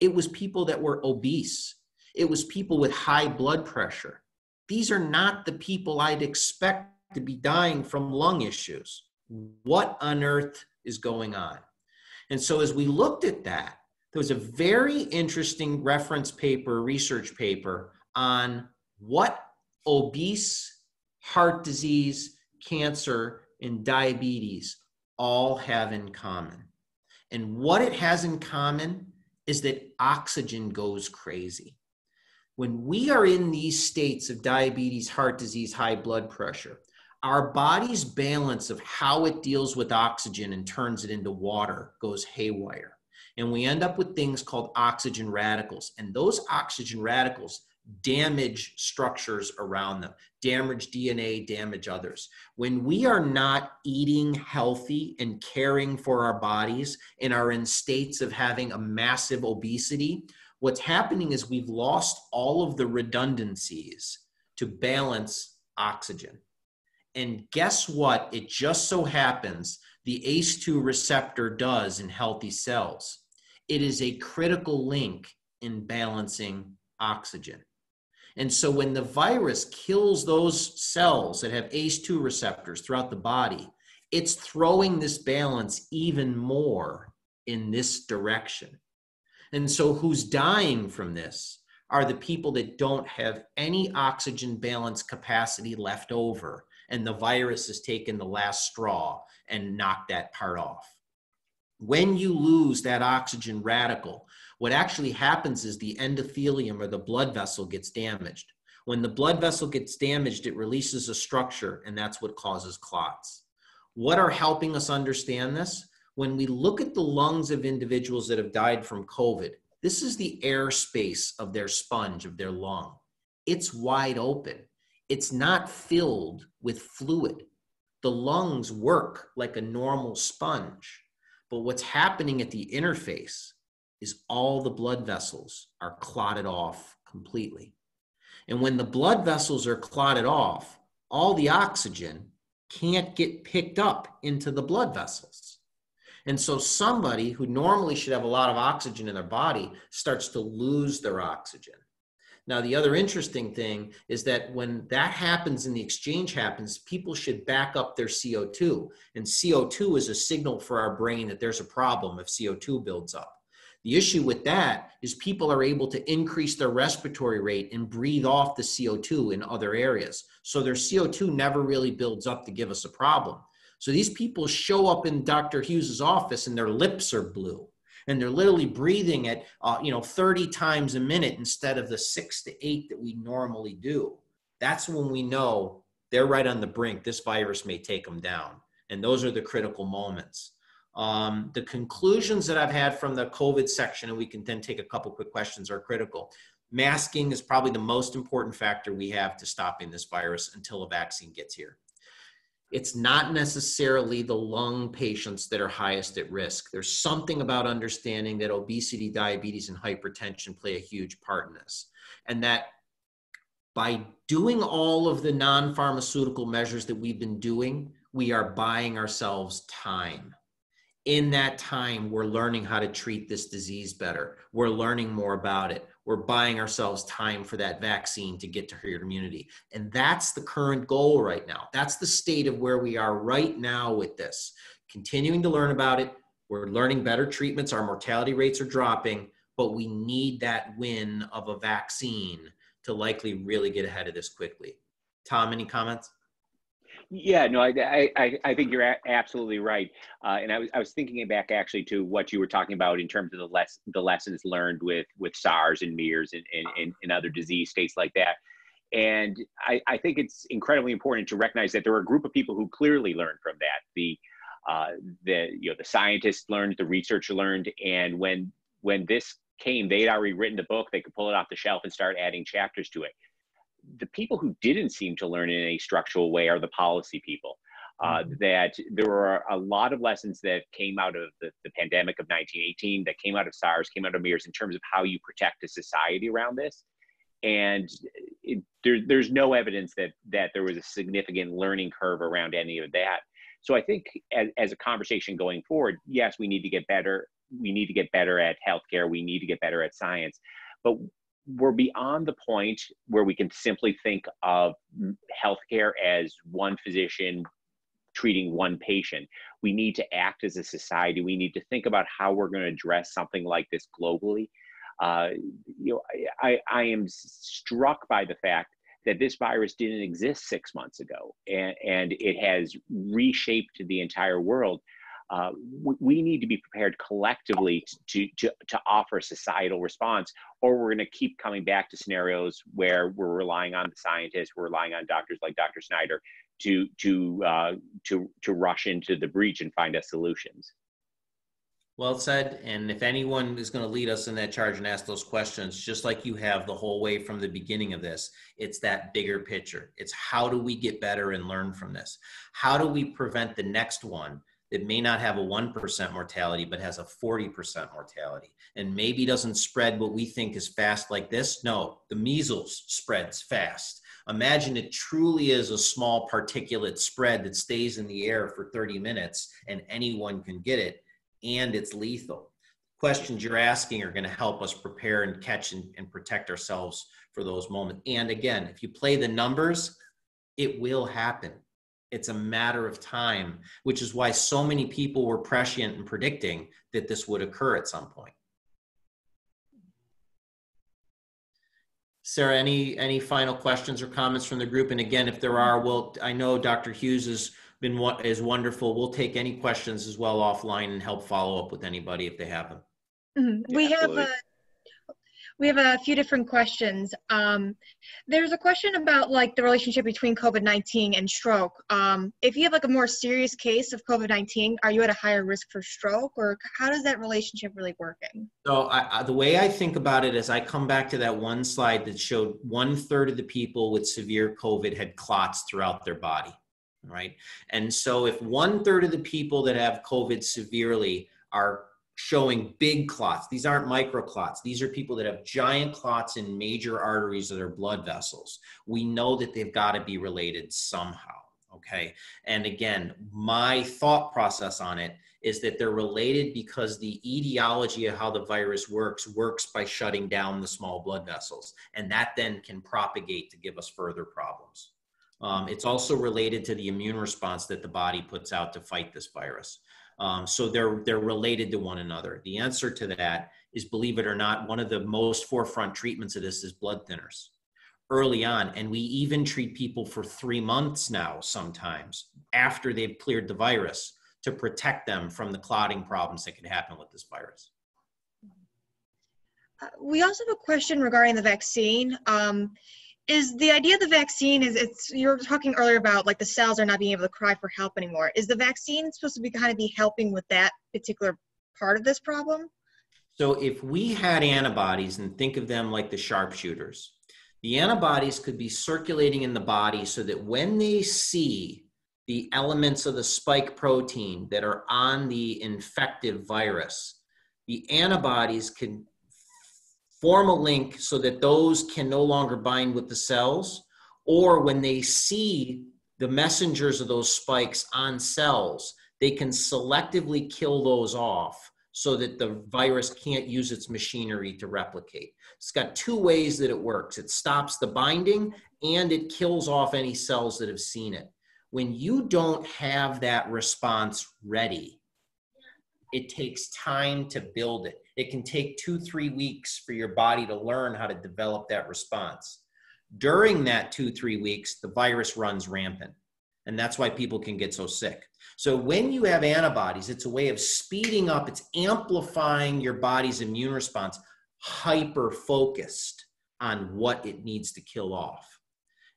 A: it was people that were obese. It was people with high blood pressure these are not the people I'd expect to be dying from lung issues. What on earth is going on? And so, as we looked at that, there was a very interesting reference paper, research paper on what obese, heart disease, cancer, and diabetes all have in common. And what it has in common is that oxygen goes crazy when we are in these states of diabetes, heart disease, high blood pressure, our body's balance of how it deals with oxygen and turns it into water goes haywire. And we end up with things called oxygen radicals. And those oxygen radicals damage structures around them, damage DNA, damage others. When we are not eating healthy and caring for our bodies and are in states of having a massive obesity, What's happening is we've lost all of the redundancies to balance oxygen. And guess what? It just so happens the ACE2 receptor does in healthy cells. It is a critical link in balancing oxygen. And so when the virus kills those cells that have ACE2 receptors throughout the body, it's throwing this balance even more in this direction. And so who's dying from this are the people that don't have any oxygen balance capacity left over. And the virus has taken the last straw and knocked that part off. When you lose that oxygen radical, what actually happens is the endothelium or the blood vessel gets damaged. When the blood vessel gets damaged, it releases a structure, and that's what causes clots. What are helping us understand this? When we look at the lungs of individuals that have died from COVID, this is the airspace of their sponge, of their lung. It's wide open. It's not filled with fluid. The lungs work like a normal sponge. But what's happening at the interface is all the blood vessels are clotted off completely. And when the blood vessels are clotted off, all the oxygen can't get picked up into the blood vessels. And so somebody who normally should have a lot of oxygen in their body starts to lose their oxygen. Now, the other interesting thing is that when that happens and the exchange happens, people should back up their CO2. And CO2 is a signal for our brain that there's a problem if CO2 builds up. The issue with that is people are able to increase their respiratory rate and breathe off the CO2 in other areas. So their CO2 never really builds up to give us a problem. So these people show up in Dr. Hughes's office and their lips are blue and they're literally breathing at uh, you know 30 times a minute instead of the six to eight that we normally do that's when we know they're right on the brink this virus may take them down and those are the critical moments um, the conclusions that i've had from the covid section and we can then take a couple quick questions are critical masking is probably the most important factor we have to stopping this virus until a vaccine gets here it's not necessarily the lung patients that are highest at risk. There's something about understanding that obesity, diabetes, and hypertension play a huge part in this. And that by doing all of the non pharmaceutical measures that we've been doing, we are buying ourselves time. In that time, we're learning how to treat this disease better. We're learning more about it we're buying ourselves time for that vaccine to get to herd immunity. And that's the current goal right now. That's the state of where we are right now with this. Continuing to learn about it. We're learning better treatments. Our mortality rates are dropping, but we need that win of a vaccine to likely really get ahead of this quickly. Tom, any comments?
C: Yeah, no, I, I, I think you're absolutely right. Uh, and I was, I was thinking back actually to what you were talking about in terms of the less the lessons learned with with SARS and MERS and, and, and, and other disease states like that. And I, I think it's incredibly important to recognize that there are a group of people who clearly learned from that. The uh, the you know the scientists learned, the researcher learned, and when when this came, they'd already written the book. They could pull it off the shelf and start adding chapters to it the people who didn't seem to learn in a structural way are the policy people. Uh, mm-hmm. That there were a lot of lessons that came out of the, the pandemic of 1918, that came out of SARS, came out of MERS in terms of how you protect a society around this. And it, there, there's no evidence that that there was a significant learning curve around any of that. So I think as, as a conversation going forward, yes, we need to get better. We need to get better at healthcare. We need to get better at science. But we're beyond the point where we can simply think of healthcare as one physician treating one patient. We need to act as a society. We need to think about how we're going to address something like this globally. Uh, you know, I, I am struck by the fact that this virus didn't exist six months ago, and, and it has reshaped the entire world uh, we need to be prepared collectively to, to, to offer a societal response, or we're going to keep coming back to scenarios where we're relying on the scientists, we're relying on doctors like Dr. Snyder to, to, uh, to, to rush into the breach and find us solutions.
A: Well said. And if anyone is going to lead us in that charge and ask those questions, just like you have the whole way from the beginning of this, it's that bigger picture. It's how do we get better and learn from this? How do we prevent the next one that may not have a 1% mortality, but has a 40% mortality and maybe doesn't spread what we think is fast like this. No, the measles spreads fast. Imagine it truly is a small particulate spread that stays in the air for 30 minutes and anyone can get it and it's lethal questions you're asking are going to help us prepare and catch and, and protect ourselves for those moments. And again, if you play the numbers, it will happen. It's a matter of time, which is why so many people were prescient in predicting that this would occur at some point. Sarah, any any final questions or comments from the group? And again, if there are, well, I know Dr. Hughes has been is wonderful. We'll take any questions as well offline and help follow up with anybody if they have them.
B: Mm -hmm. We have a we have a few different questions. Um, there's a question about like the relationship between COVID-19 and stroke. Um, if you have like a more serious case of COVID-19, are you at a higher risk for stroke or how does that relationship really working?
A: So I, I, the way I think about it is I come back to that one slide that showed one third of the people with severe COVID had clots throughout their body, right? And so if one third of the people that have COVID severely are showing big clots. These aren't micro clots. These are people that have giant clots in major arteries of their blood vessels. We know that they've got to be related somehow. Okay. And again, my thought process on it is that they're related because the etiology of how the virus works works by shutting down the small blood vessels. And that then can propagate to give us further problems. Um, it's also related to the immune response that the body puts out to fight this virus. Um, so they're they're related to one another. The answer to that is, believe it or not, one of the most forefront treatments of this is blood thinners early on, and we even treat people for three months now, sometimes after they've cleared the virus, to protect them from the clotting problems that can happen with this virus.
B: Uh, we also have a question regarding the vaccine. Um, is the idea of the vaccine is it's you were talking earlier about like the cells are not being able to cry for help anymore. Is the vaccine supposed to be kind of be helping with that particular part of this problem?
A: So if we had antibodies and think of them like the sharpshooters the antibodies could be circulating in the body so that when they see the elements of the spike protein that are on the infective virus the antibodies can form a link so that those can no longer bind with the cells, or when they see the messengers of those spikes on cells, they can selectively kill those off so that the virus can't use its machinery to replicate. It's got two ways that it works it stops the binding and it kills off any cells that have seen it. When you don't have that response ready, it takes time to build it. It can take two, three weeks for your body to learn how to develop that response. During that two, three weeks, the virus runs rampant. And that's why people can get so sick. So when you have antibodies, it's a way of speeding up, it's amplifying your body's immune response, hyper focused on what it needs to kill off.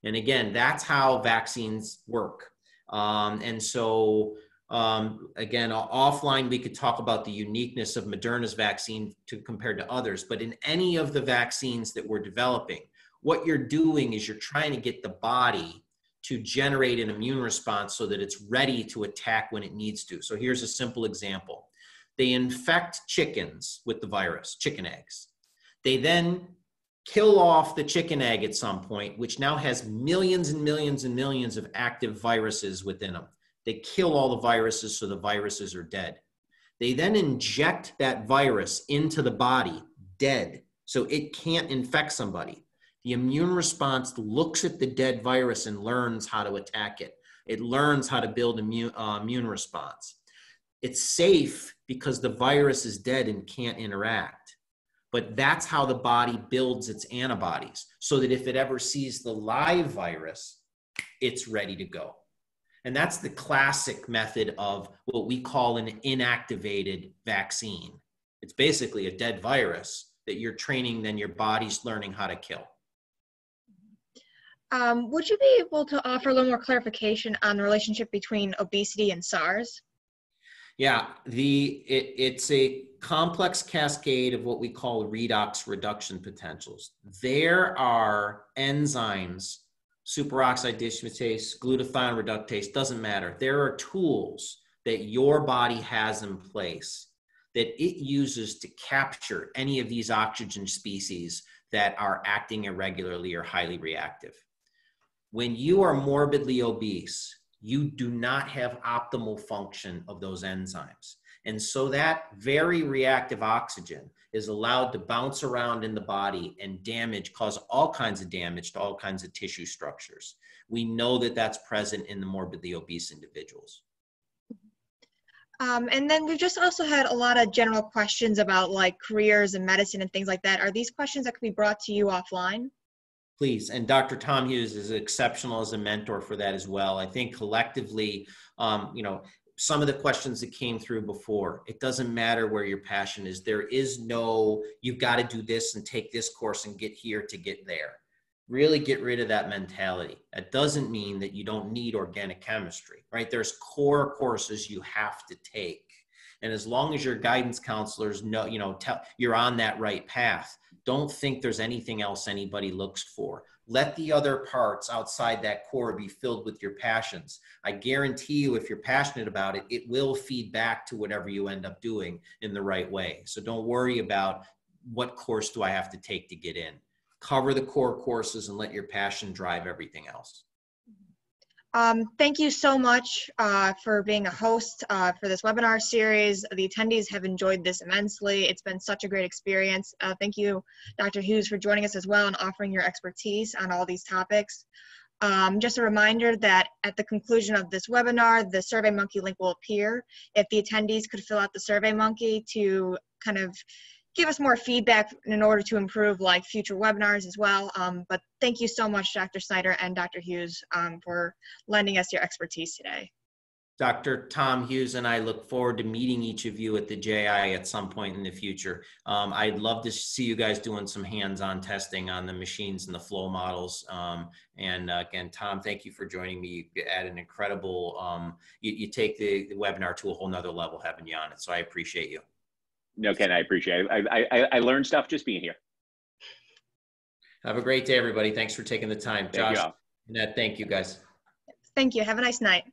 A: And again, that's how vaccines work. Um, and so um, again, offline, we could talk about the uniqueness of Moderna's vaccine to compared to others, but in any of the vaccines that we're developing, what you're doing is you're trying to get the body to generate an immune response so that it's ready to attack when it needs to. So here's a simple example. They infect chickens with the virus, chicken eggs. They then kill off the chicken egg at some point, which now has millions and millions and millions of active viruses within them. They kill all the viruses so the viruses are dead. They then inject that virus into the body dead so it can't infect somebody. The immune response looks at the dead virus and learns how to attack it. It learns how to build immune, uh, immune response. It's safe because the virus is dead and can't interact. But that's how the body builds its antibodies so that if it ever sees the live virus, it's ready to go. And that's the classic method of what we call an inactivated vaccine. It's basically a dead virus that you're training, then your body's learning how to kill.
B: Um, would you be able to offer a little more clarification on the relationship between obesity and SARS?
A: Yeah, the it, it's a complex cascade of what we call redox reduction potentials. There are enzymes superoxide dismutase, glutathione reductase, doesn't matter. There are tools that your body has in place that it uses to capture any of these oxygen species that are acting irregularly or highly reactive. When you are morbidly obese, you do not have optimal function of those enzymes. And so that very reactive oxygen is allowed to bounce around in the body and damage, cause all kinds of damage to all kinds of tissue structures. We know that that's present in the morbidly obese individuals.
B: Um, and then we've just also had a lot of general questions about like careers and medicine and things like that. Are these questions that could be brought to you offline?
A: Please. And Dr. Tom Hughes is exceptional as a mentor for that as well. I think collectively, um, you know, some of the questions that came through before, it doesn't matter where your passion is. There is no, you've got to do this and take this course and get here to get there really get rid of that mentality. That doesn't mean that you don't need organic chemistry, right? There's core courses you have to take. And as long as your guidance counselors know, you know, tell you're on that right path, don't think there's anything else anybody looks for. Let the other parts outside that core be filled with your passions. I guarantee you, if you're passionate about it, it will feed back to whatever you end up doing in the right way. So don't worry about what course do I have to take to get in cover the core courses and let your passion drive everything else.
B: Um, thank you so much uh, for being a host uh, for this webinar series. The attendees have enjoyed this immensely. It's been such a great experience. Uh, thank you, Dr. Hughes, for joining us as well and offering your expertise on all these topics. Um, just a reminder that at the conclusion of this webinar, the SurveyMonkey link will appear. If the attendees could fill out the SurveyMonkey to kind of give us more feedback in order to improve like future webinars as well. Um, but thank you so much, Dr. Snyder and Dr. Hughes, um, for lending us your expertise today.
A: Dr. Tom Hughes and I look forward to meeting each of you at the JI at some point in the future. Um, I'd love to see you guys doing some hands-on testing on the machines and the flow models. Um, and uh, again, Tom, thank you for joining me. You add an incredible, um, you, you, take the, the webinar to a whole nother level having you on it. So I appreciate you.
C: No, Ken, I appreciate it. I, I, I learned stuff just being here.
A: Have a great day, everybody. Thanks for taking the time.
C: Thank
A: Josh, Annette, thank you guys.
B: Thank you. Have a nice night.